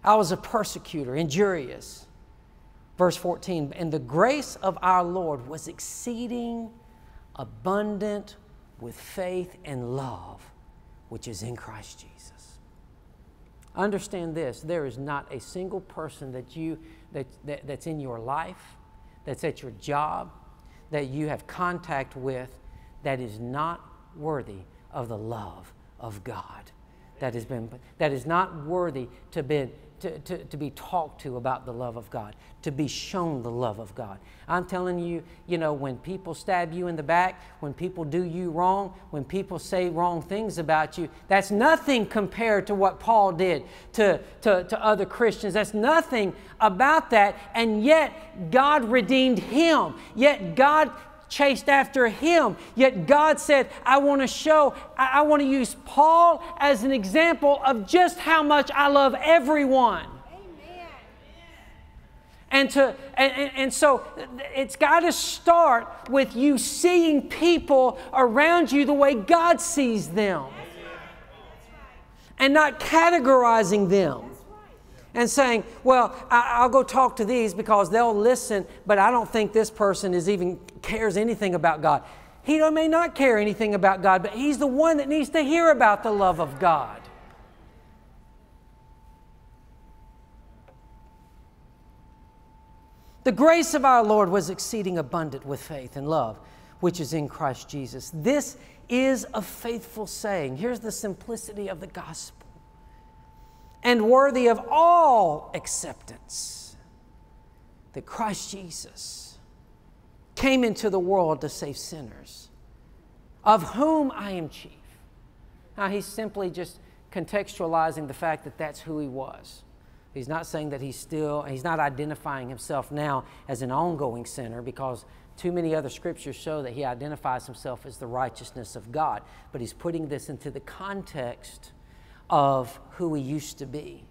I was a persecutor, injurious. Verse 14, and the grace of our Lord was exceeding abundant with faith and love, which is in Christ Jesus. Understand this there is not a single person that you that, that, that's in your life, that's at your job, that you have contact with, that is not worthy of the love of God. That, has been, that is not worthy to be, to, to, to be talked to about the love of God, to be shown the love of God. I'm telling you, you know, when people stab you in the back, when people do you wrong, when people say wrong things about you, that's nothing compared to what Paul did to, to, to other Christians. That's nothing about that. And yet, God redeemed him. Yet, God chased after him. Yet God said, I want to show, I, I want to use Paul as an example of just how much I love everyone. And, to, and, and, and, so it's got to start with you seeing people around you the way God sees them. And not categorizing them and saying, Well, I, will go talk to these because they'll listen, but I don't think this person is even cares anything about God. He may not care anything about God, but he's the one that needs to hear about the love of God. The grace of our Lord was exceeding abundant with faith and love, which is in Christ Jesus. This is a faithful saying. Here's the simplicity of the gospel and worthy of all acceptance that Christ Jesus came into the world to save sinners, of whom I am chief. Now, he's simply just contextualizing the fact that that's who he was. He's not saying that he's still, he's not identifying himself now as an ongoing sinner because too many other scriptures show that he identifies himself as the righteousness of God. But he's putting this into the context of who he used to be.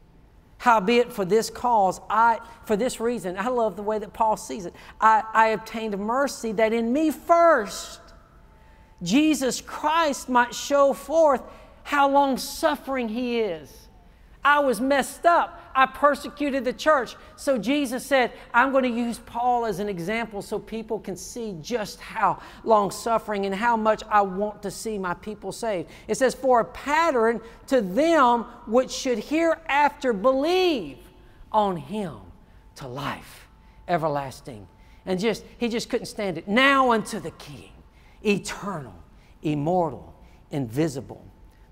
Howbeit, for this cause, I, for this reason, I love the way that Paul sees it. I, I obtained mercy that in me first, Jesus Christ might show forth how long suffering he is. I was messed up. I persecuted the church. So Jesus said, I'm going to use Paul as an example so people can see just how long suffering and how much I want to see my people saved. It says, For a pattern to them which should hereafter believe on him to life everlasting. And just he just couldn't stand it. Now unto the King, eternal, immortal, invisible,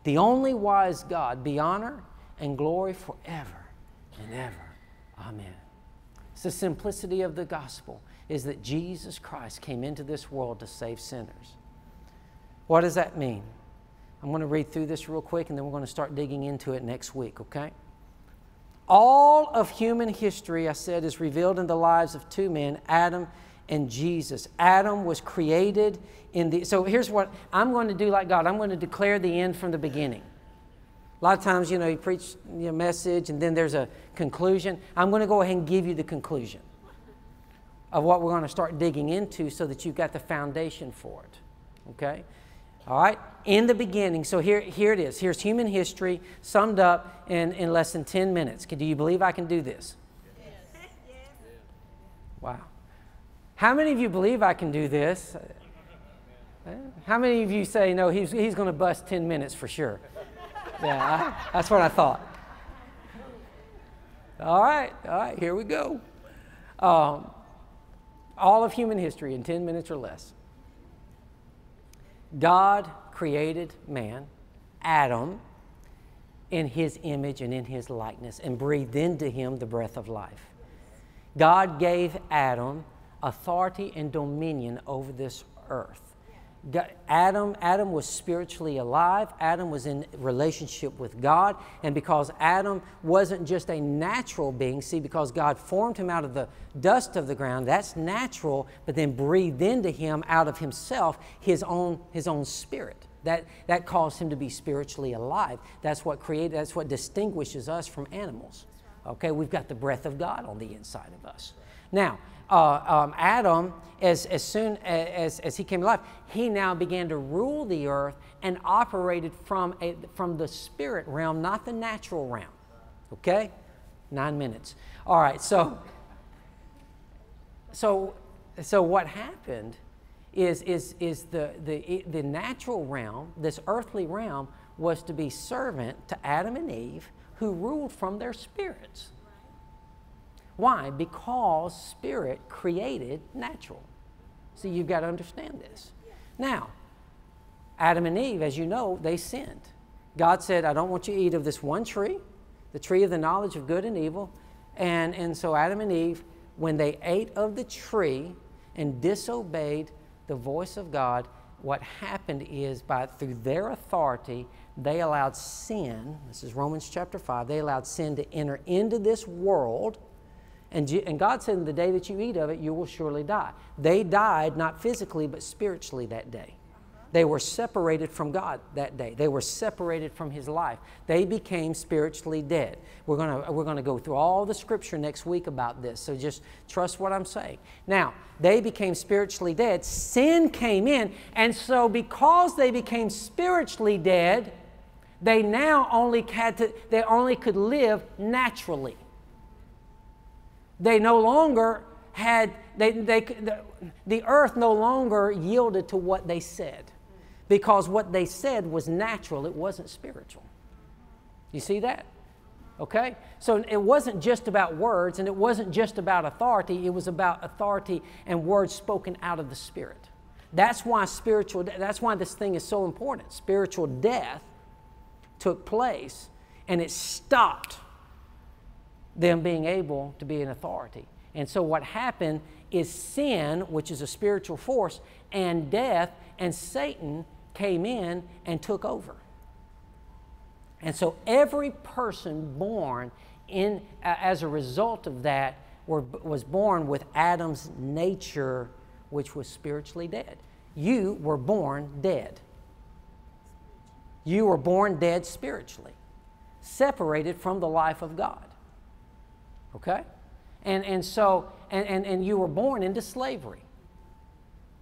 the only wise God, be honor and glory forever and ever. Amen. It's the simplicity of the gospel is that Jesus Christ came into this world to save sinners. What does that mean? I'm going to read through this real quick and then we're going to start digging into it next week, okay? All of human history, I said, is revealed in the lives of two men, Adam and Jesus. Adam was created in the. So here's what I'm going to do like God I'm going to declare the end from the beginning. A lot of times, you know, you preach your message and then there's a conclusion. I'm going to go ahead and give you the conclusion of what we're going to start digging into so that you've got the foundation for it. Okay? All right? In the beginning, so here, here it is. Here's human history summed up in, in less than 10 minutes. Do you believe I can do this? Yes. Wow. How many of you believe I can do this? How many of you say, no, he's, he's going to bust 10 minutes for sure? Yeah, I, that's what I thought. All right, all right, here we go. Um, all of human history in 10 minutes or less. God created man, Adam, in his image and in his likeness, and breathed into him the breath of life. God gave Adam authority and dominion over this earth. Adam, Adam was spiritually alive. Adam was in relationship with God. And because Adam wasn't just a natural being, see, because God formed him out of the dust of the ground, that's natural, but then breathed into him out of himself his own, his own spirit. That, that caused him to be spiritually alive. That's what created, that's what distinguishes us from animals. Okay, we've got the breath of God on the inside of us. Now, uh, um, Adam, as, as soon as, as he came alive, he now began to rule the earth and operated from, a, from the spirit realm, not the natural realm. Okay? Nine minutes. All right, so, so, so what happened is, is, is the, the, the natural realm, this earthly realm, was to be servant to Adam and Eve who ruled from their spirits. Why? Because spirit created natural. So you've got to understand this. Now, Adam and Eve, as you know, they sinned. God said, I don't want you to eat of this one tree, the tree of the knowledge of good and evil. And, and so Adam and Eve, when they ate of the tree and disobeyed the voice of God, what happened is by through their authority, they allowed sin, this is Romans chapter 5, they allowed sin to enter into this world and, and God said, the day that you eat of it, you will surely die. They died not physically, but spiritually that day. They were separated from God that day. They were separated from His life. They became spiritually dead. We're going to we're to go through all the scripture next week about this, so just trust what I'm saying. Now, they became spiritually dead. Sin came in, and so because they became spiritually dead, they now only had to, they only could live naturally. They no longer had, they, they, the, the earth no longer yielded to what they said because what they said was natural, it wasn't spiritual. You see that? Okay? So it wasn't just about words and it wasn't just about authority, it was about authority and words spoken out of the Spirit. That's why spiritual that's why this thing is so important. Spiritual death took place and it stopped them being able to be an authority. And so what happened is sin, which is a spiritual force, and death and Satan came in and took over. And so every person born in, uh, as a result of that were, was born with Adam's nature, which was spiritually dead. You were born dead. You were born dead spiritually, separated from the life of God. Okay? And, and so, and, and, and you were born into slavery.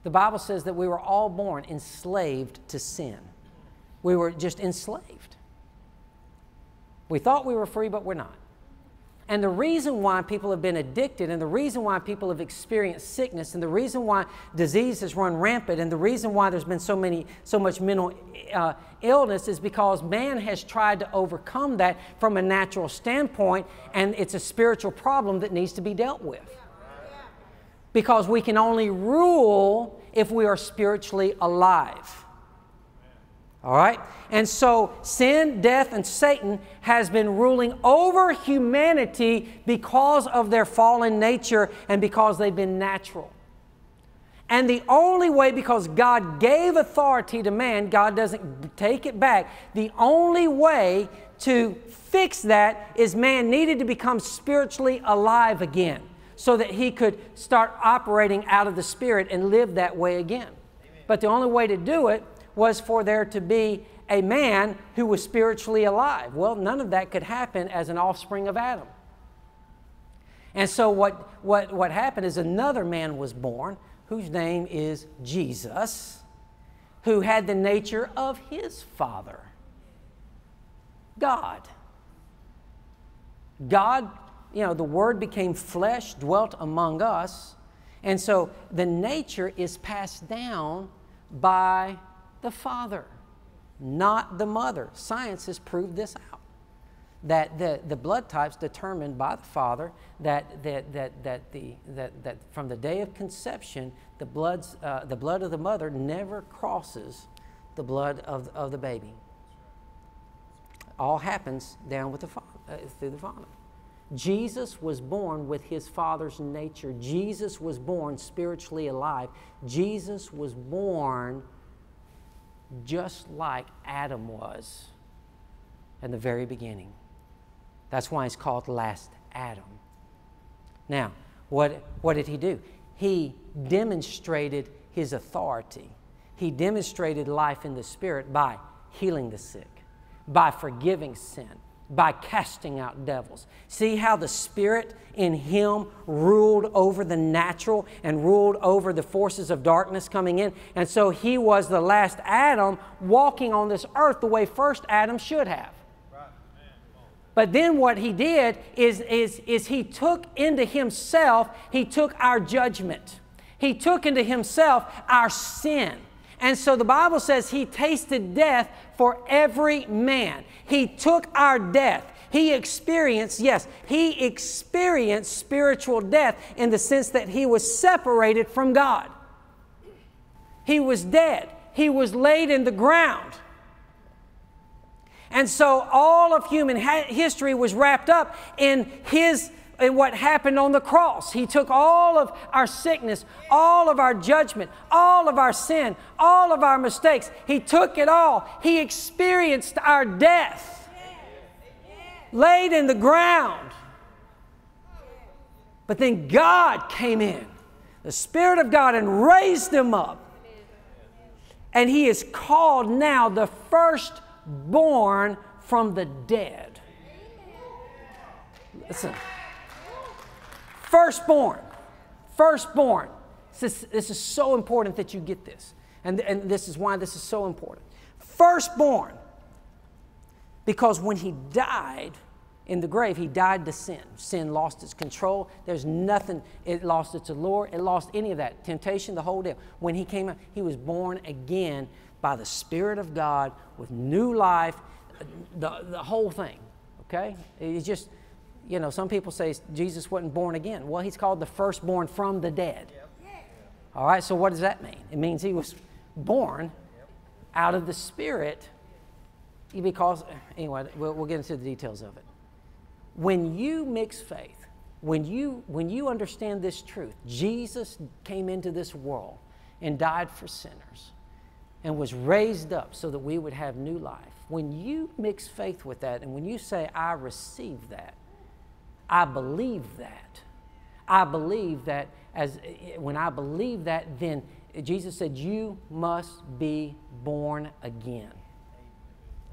The Bible says that we were all born enslaved to sin. We were just enslaved. We thought we were free, but we're not. And the reason why people have been addicted, and the reason why people have experienced sickness, and the reason why disease has run rampant, and the reason why there's been so many, so much mental uh, illness is because man has tried to overcome that from a natural standpoint, and it's a spiritual problem that needs to be dealt with. Because we can only rule if we are spiritually alive. All right? And so sin, death, and Satan has been ruling over humanity because of their fallen nature and because they've been natural. And the only way, because God gave authority to man, God doesn't take it back. The only way to fix that is man needed to become spiritually alive again so that he could start operating out of the Spirit and live that way again. But the only way to do it was for there to be a man who was spiritually alive. Well, none of that could happen as an offspring of Adam. And so, what, what, what happened is another man was born whose name is Jesus, who had the nature of his father, God. God, you know, the Word became flesh, dwelt among us. And so the nature is passed down by the father, not the mother. Science has proved this out. That the, the blood types determined by the father, that, that, that, that, the, that, that from the day of conception, the, bloods, uh, the blood of the mother never crosses the blood of, of the baby. All happens down with the father, uh, through the father. Jesus was born with his father's nature. Jesus was born spiritually alive. Jesus was born just like Adam was in the very beginning. That's why he's called last Adam. Now, what, what did he do? He demonstrated his authority. He demonstrated life in the Spirit by healing the sick, by forgiving sin, by casting out devils. See how the Spirit in him ruled over the natural and ruled over the forces of darkness coming in. And so he was the last Adam walking on this earth the way first Adam should have. But then what he did is, is, is he took into himself, he took our judgment. He took into himself our sin. And so the Bible says he tasted death for every man. He took our death. He experienced, yes, he experienced spiritual death in the sense that he was separated from God. He was dead. He was laid in the ground. And so all of human history was wrapped up in his in what happened on the cross. He took all of our sickness, all of our judgment, all of our sin, all of our mistakes. He took it all. He experienced our death, laid in the ground. But then God came in, the Spirit of God, and raised him up. And he is called now the firstborn from the dead. Listen. Firstborn. Firstborn. This, this is so important that you get this. And, and this is why this is so important. Firstborn. Because when he died in the grave, he died to sin. Sin lost its control. There's nothing, it lost its allure, it lost any of that. Temptation, the whole deal. When he came out, he was born again by the Spirit of God with new life, the, the whole thing. Okay? It's just, you know, some people say Jesus wasn't born again. Well, he's called the firstborn from the dead. All right, so what does that mean? It means he was born out of the Spirit because, anyway, we'll, we'll get into the details of it. When you mix faith, when you, when you understand this truth, Jesus came into this world and died for sinners and was raised up so that we would have new life. When you mix faith with that and when you say, I receive that, I believe that, I believe that as when I believe that, then Jesus said, You must be born again.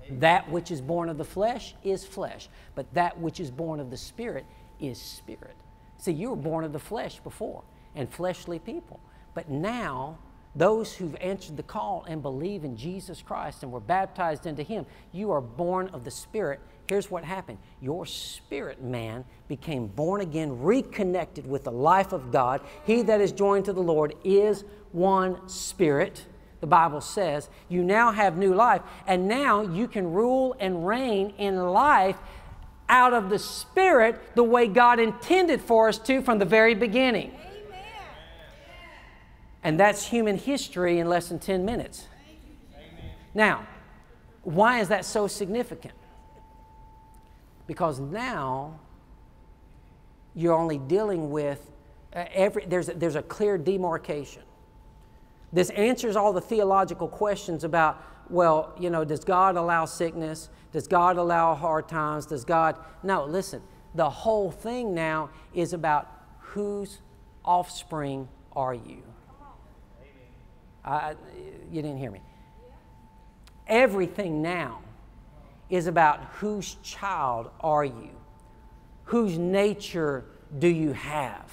That which is born of the flesh is flesh, but that which is born of the spirit is spirit. See, you were born of the flesh before and fleshly people, but now those who've answered the call and believe in Jesus Christ and were baptized into Him, you are born of the Spirit. Here's what happened your spirit man became born again, reconnected with the life of God. He that is joined to the Lord is one spirit the Bible says. You now have new life, and now you can rule and reign in life out of the Spirit the way God intended for us to from the very beginning. Amen. And that's human history in less than 10 minutes. Amen. Now, why is that so significant? Because now you're only dealing with uh, every, there's a, there's a clear demarcation. This answers all the theological questions about, well, you know, does God allow sickness? Does God allow hard times? Does God. No, listen, the whole thing now is about whose offspring are you? I, you didn't hear me. Everything now is about whose child are you? Whose nature do you have?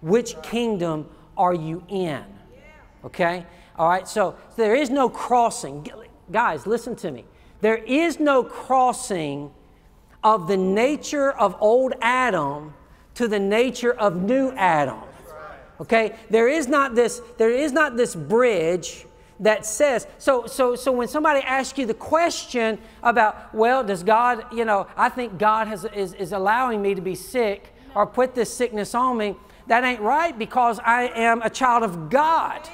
Which kingdom are you in? Okay? All right, so, there is no crossing. Guys, listen to me. There is no crossing of the nature of old Adam to the nature of new Adam. Okay? There is not this, there is not this bridge that says, so, so, so when somebody asks you the question about, well, does God, you know, I think God has, is, is allowing me to be sick or put this sickness on me, that ain't right because I am a child of God.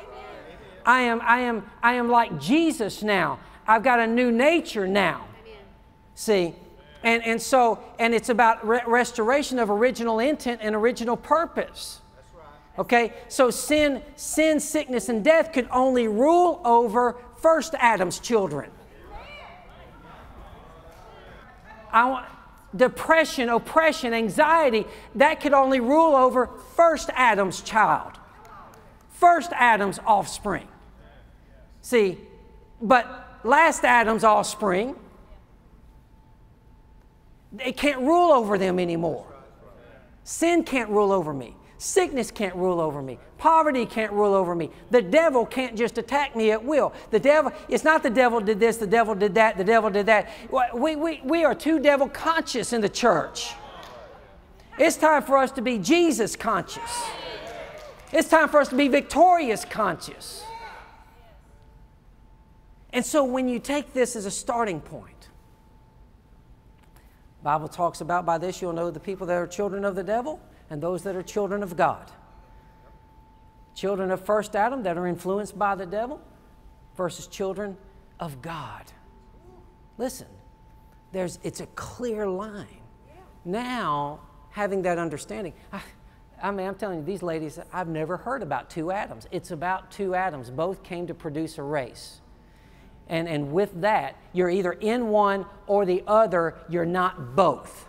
I am, I am, I am like Jesus now. I've got a new nature now. See? And, and so, and it's about re- restoration of original intent and original purpose. Okay? So sin, sin, sickness, and death could only rule over first Adam's children. I depression, oppression, anxiety, that could only rule over first Adam's child, first Adam's offspring. See, but last Adam's offspring, they can't rule over them anymore. Sin can't rule over me. Sickness can't rule over me. Poverty can't rule over me. The devil can't just attack me at will. The devil, it's not the devil did this, the devil did that, the devil did that. We, we, we are too devil conscious in the church. It's time for us to be Jesus conscious. It's time for us to be victorious conscious. And so when you take this as a starting point, Bible talks about by this you'll know the people that are children of the devil and those that are children of God. Children of first Adam that are influenced by the devil versus children of God. Listen, there's, it's a clear line. Now, having that understanding, I, I mean, I'm telling you, these ladies, I've never heard about two Adams. It's about two Adams. Both came to produce a race. And, and with that, you're either in one or the other, you're not both.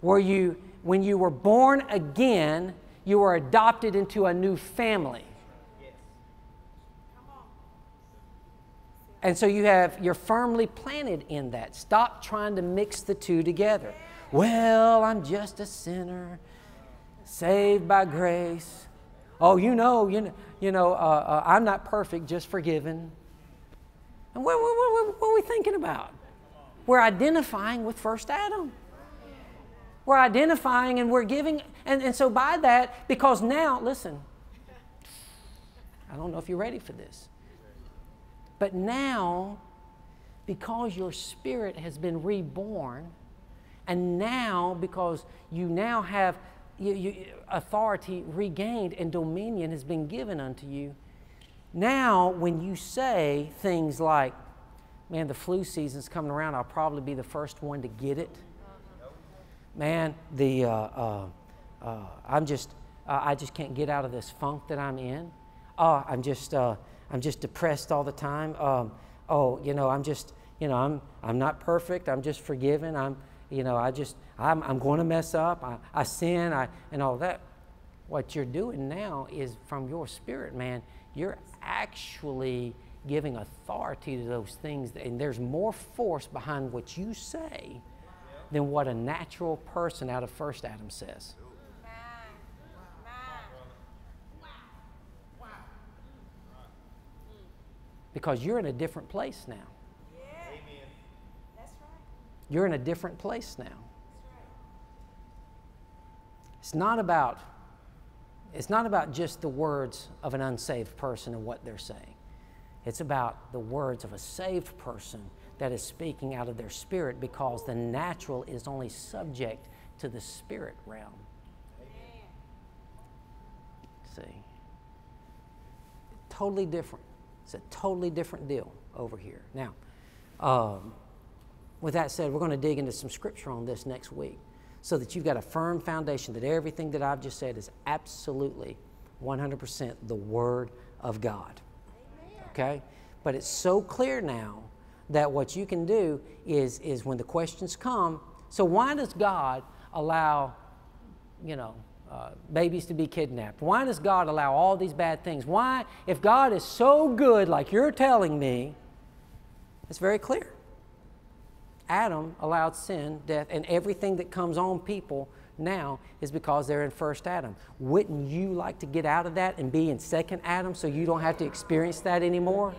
Where you, when you were born again, you were adopted into a new family. And so you have you're firmly planted in that. Stop trying to mix the two together. Well, I'm just a sinner, saved by grace. Oh, you know, you know, you know, uh, uh, I'm not perfect, just forgiven. And what, what, what, what are we thinking about? We're identifying with first Adam. We're identifying and we're giving, and, and so by that, because now, listen, I don't know if you're ready for this, but now, because your spirit has been reborn, and now because you now have you, you, authority regained and dominion has been given unto you. Now, when you say things like, man, the flu season's coming around, I'll probably be the first one to get it. Man, the, uh, uh, uh, I'm just, I just can't get out of this funk that I'm in. Oh, I'm just, uh, I'm just depressed all the time. Um, oh, you know, I'm just, you know, I'm, I'm not perfect. I'm just forgiven. I'm, you know, I just, I'm, I'm going to mess up. I, I sin, I, and all that. What you're doing now is from your spirit, man, you're actually giving authority to those things. And there's more force behind what you say than what a natural person out of First Adam says. Because you're in a different place now. You're in a different place now. It's not about it's not about just the words of an unsaved person and what they're saying. It's about the words of a saved person that is speaking out of their spirit because the natural is only subject to the spirit realm. See? Totally different. It's a totally different deal over here. Now, um, with that said, we're going to dig into some scripture on this next week so that you've got a firm foundation that everything that I've just said is absolutely 100% the Word of God. Okay? But it's so clear now that what you can do is, is when the questions come, so why does God allow, you know, uh, babies to be kidnapped? Why does God allow all these bad things? Why, if God is so good, like you're telling me, it's very clear. Adam allowed sin, death, and everything that comes on people now is because they're in first Adam. Wouldn't you like to get out of that and be in second Adam so you don't have to experience that anymore?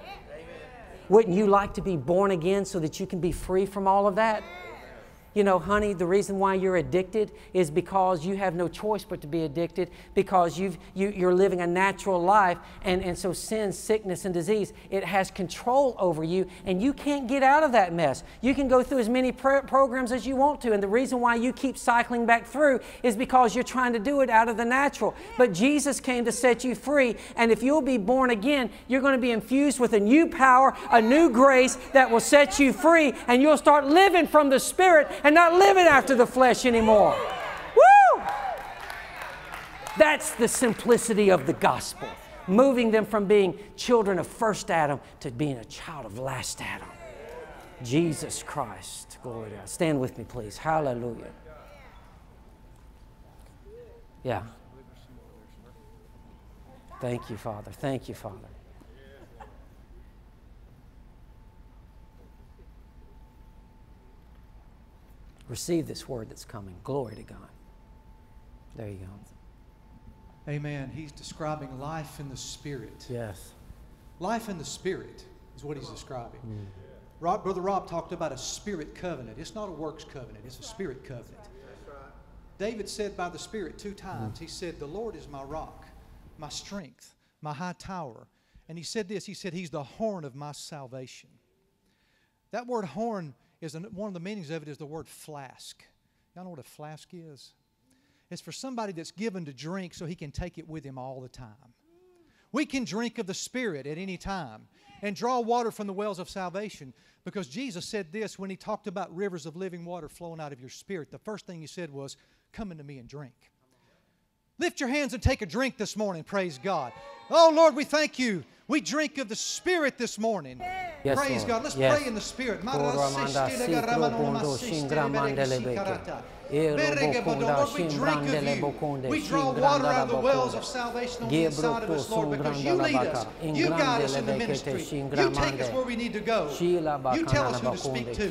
Wouldn't you like to be born again so that you can be free from all of that? You know, honey, the reason why you're addicted is because you have no choice but to be addicted because you've, you, you're living a natural life. And, and so, sin, sickness, and disease, it has control over you, and you can't get out of that mess. You can go through as many pr- programs as you want to. And the reason why you keep cycling back through is because you're trying to do it out of the natural. But Jesus came to set you free. And if you'll be born again, you're going to be infused with a new power, a new grace that will set you free, and you'll start living from the Spirit and not living after the flesh anymore. Woo! That's the simplicity of the gospel, moving them from being children of first Adam to being a child of last Adam. Jesus Christ. Glory to God. Stand with me, please. Hallelujah. Yeah. Thank you, Father. Thank you, Father. Receive this word that's coming. Glory to God. There you go. Amen. He's describing life in the Spirit. Yes. Life in the Spirit is what he's describing. Mm. Rob, Brother Rob talked about a spirit covenant. It's not a works covenant, it's a spirit covenant. Right. David said by the Spirit two mm. times, he said, The Lord is my rock, my strength, my high tower. And he said this, he said, He's the horn of my salvation. That word horn is an, one of the meanings of it is the word flask. Y'all know what a flask is? It's for somebody that's given to drink so he can take it with him all the time. We can drink of the Spirit at any time and draw water from the wells of salvation because Jesus said this when he talked about rivers of living water flowing out of your spirit. The first thing he said was, Come unto me and drink. Lift your hands and take a drink this morning, praise God. Oh Lord, we thank you. We drink of the Spirit this morning. Yes, praise Lord. God. Let's Yes. pray in the Spirit. Koramanda sikro bondo shingramande lebeke. Ero bokonda Lord, we drink of you. We draw water out of the wells of salvation on the inside of us, Lord, because you lead us. You guide us in the ministry. You take us where we need to go. You tell us who to speak to.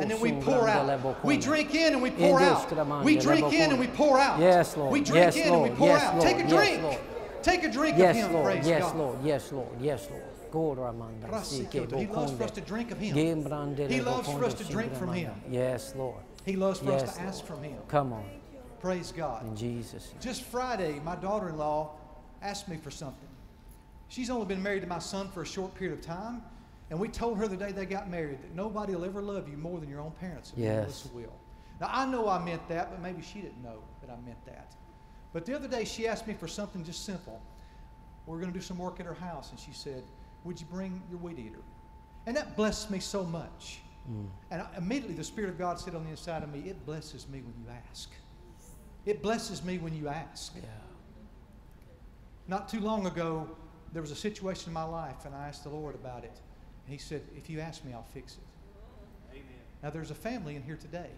And then we pour out. We drink in and we pour out. We drink in and we pour out. Yes, Lord. We drink Yes, in and we pour Yes, out. Take a Yes, drink. Take a drink of Yes, Him, Lord. praise Yes, God. Lord. Yes, Lord. Yes, Lord. He loves for us to drink of Him. He loves for us to drink from Him. Yes, Lord. He loves for us to ask from Him. Come on. Praise God. In Jesus. Just Friday, my daughter in law asked me for something. She's only been married to my son for a short period of time, and we told her the day they got married that nobody will ever love you more than your own parents. Yes. Melissa will. Now, I know I meant that, but maybe she didn't know that I meant that. But the other day, she asked me for something just simple. We are going to do some work at her house, and she said, Would you bring your weed eater? And that blessed me so much. Mm. And I, immediately the Spirit of God said on the inside of me, It blesses me when you ask. It blesses me when you ask. Yeah. Not too long ago, there was a situation in my life, and I asked the Lord about it. And He said, If you ask me, I'll fix it. Amen. Now, there's a family in here today,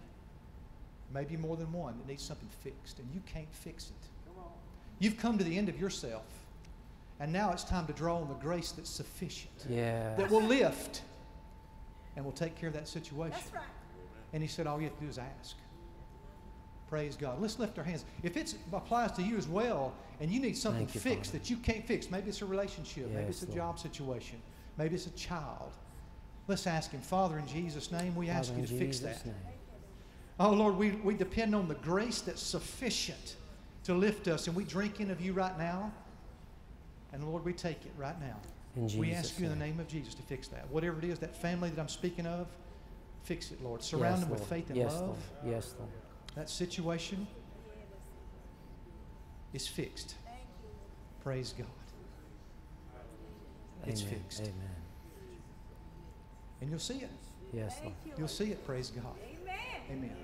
maybe more than one, that needs something fixed, and you can't fix it. You've come to the end of yourself, and now it's time to draw on the grace that's sufficient, Yeah. that will lift, and will take care of that situation. That's right. And He said, All you have to do is ask. Praise God. Let's lift our hands. If it applies to you as well, and you need something you, fixed Father. that you can't fix, maybe it's a relationship, maybe it's a Lord. job situation, maybe it's a child. Let's ask Him, Father, in Jesus' name, we ask Father, you in to fix that. name. Oh, Lord, we, we depend on the grace that's sufficient to lift us, and we drink in of you right now. And Lord, we take it right now. In we ask you in the name. name of Jesus to fix that. Whatever it is, that family that I'm speaking of, fix it, Lord. Surround Yes, them with faith and yes, love. Lord. Yes, Lord. That situation is fixed. Praise God. It's Amen. fixed. Amen. And you'll see it. Yes, Lord. You'll see it. Praise God. Amen.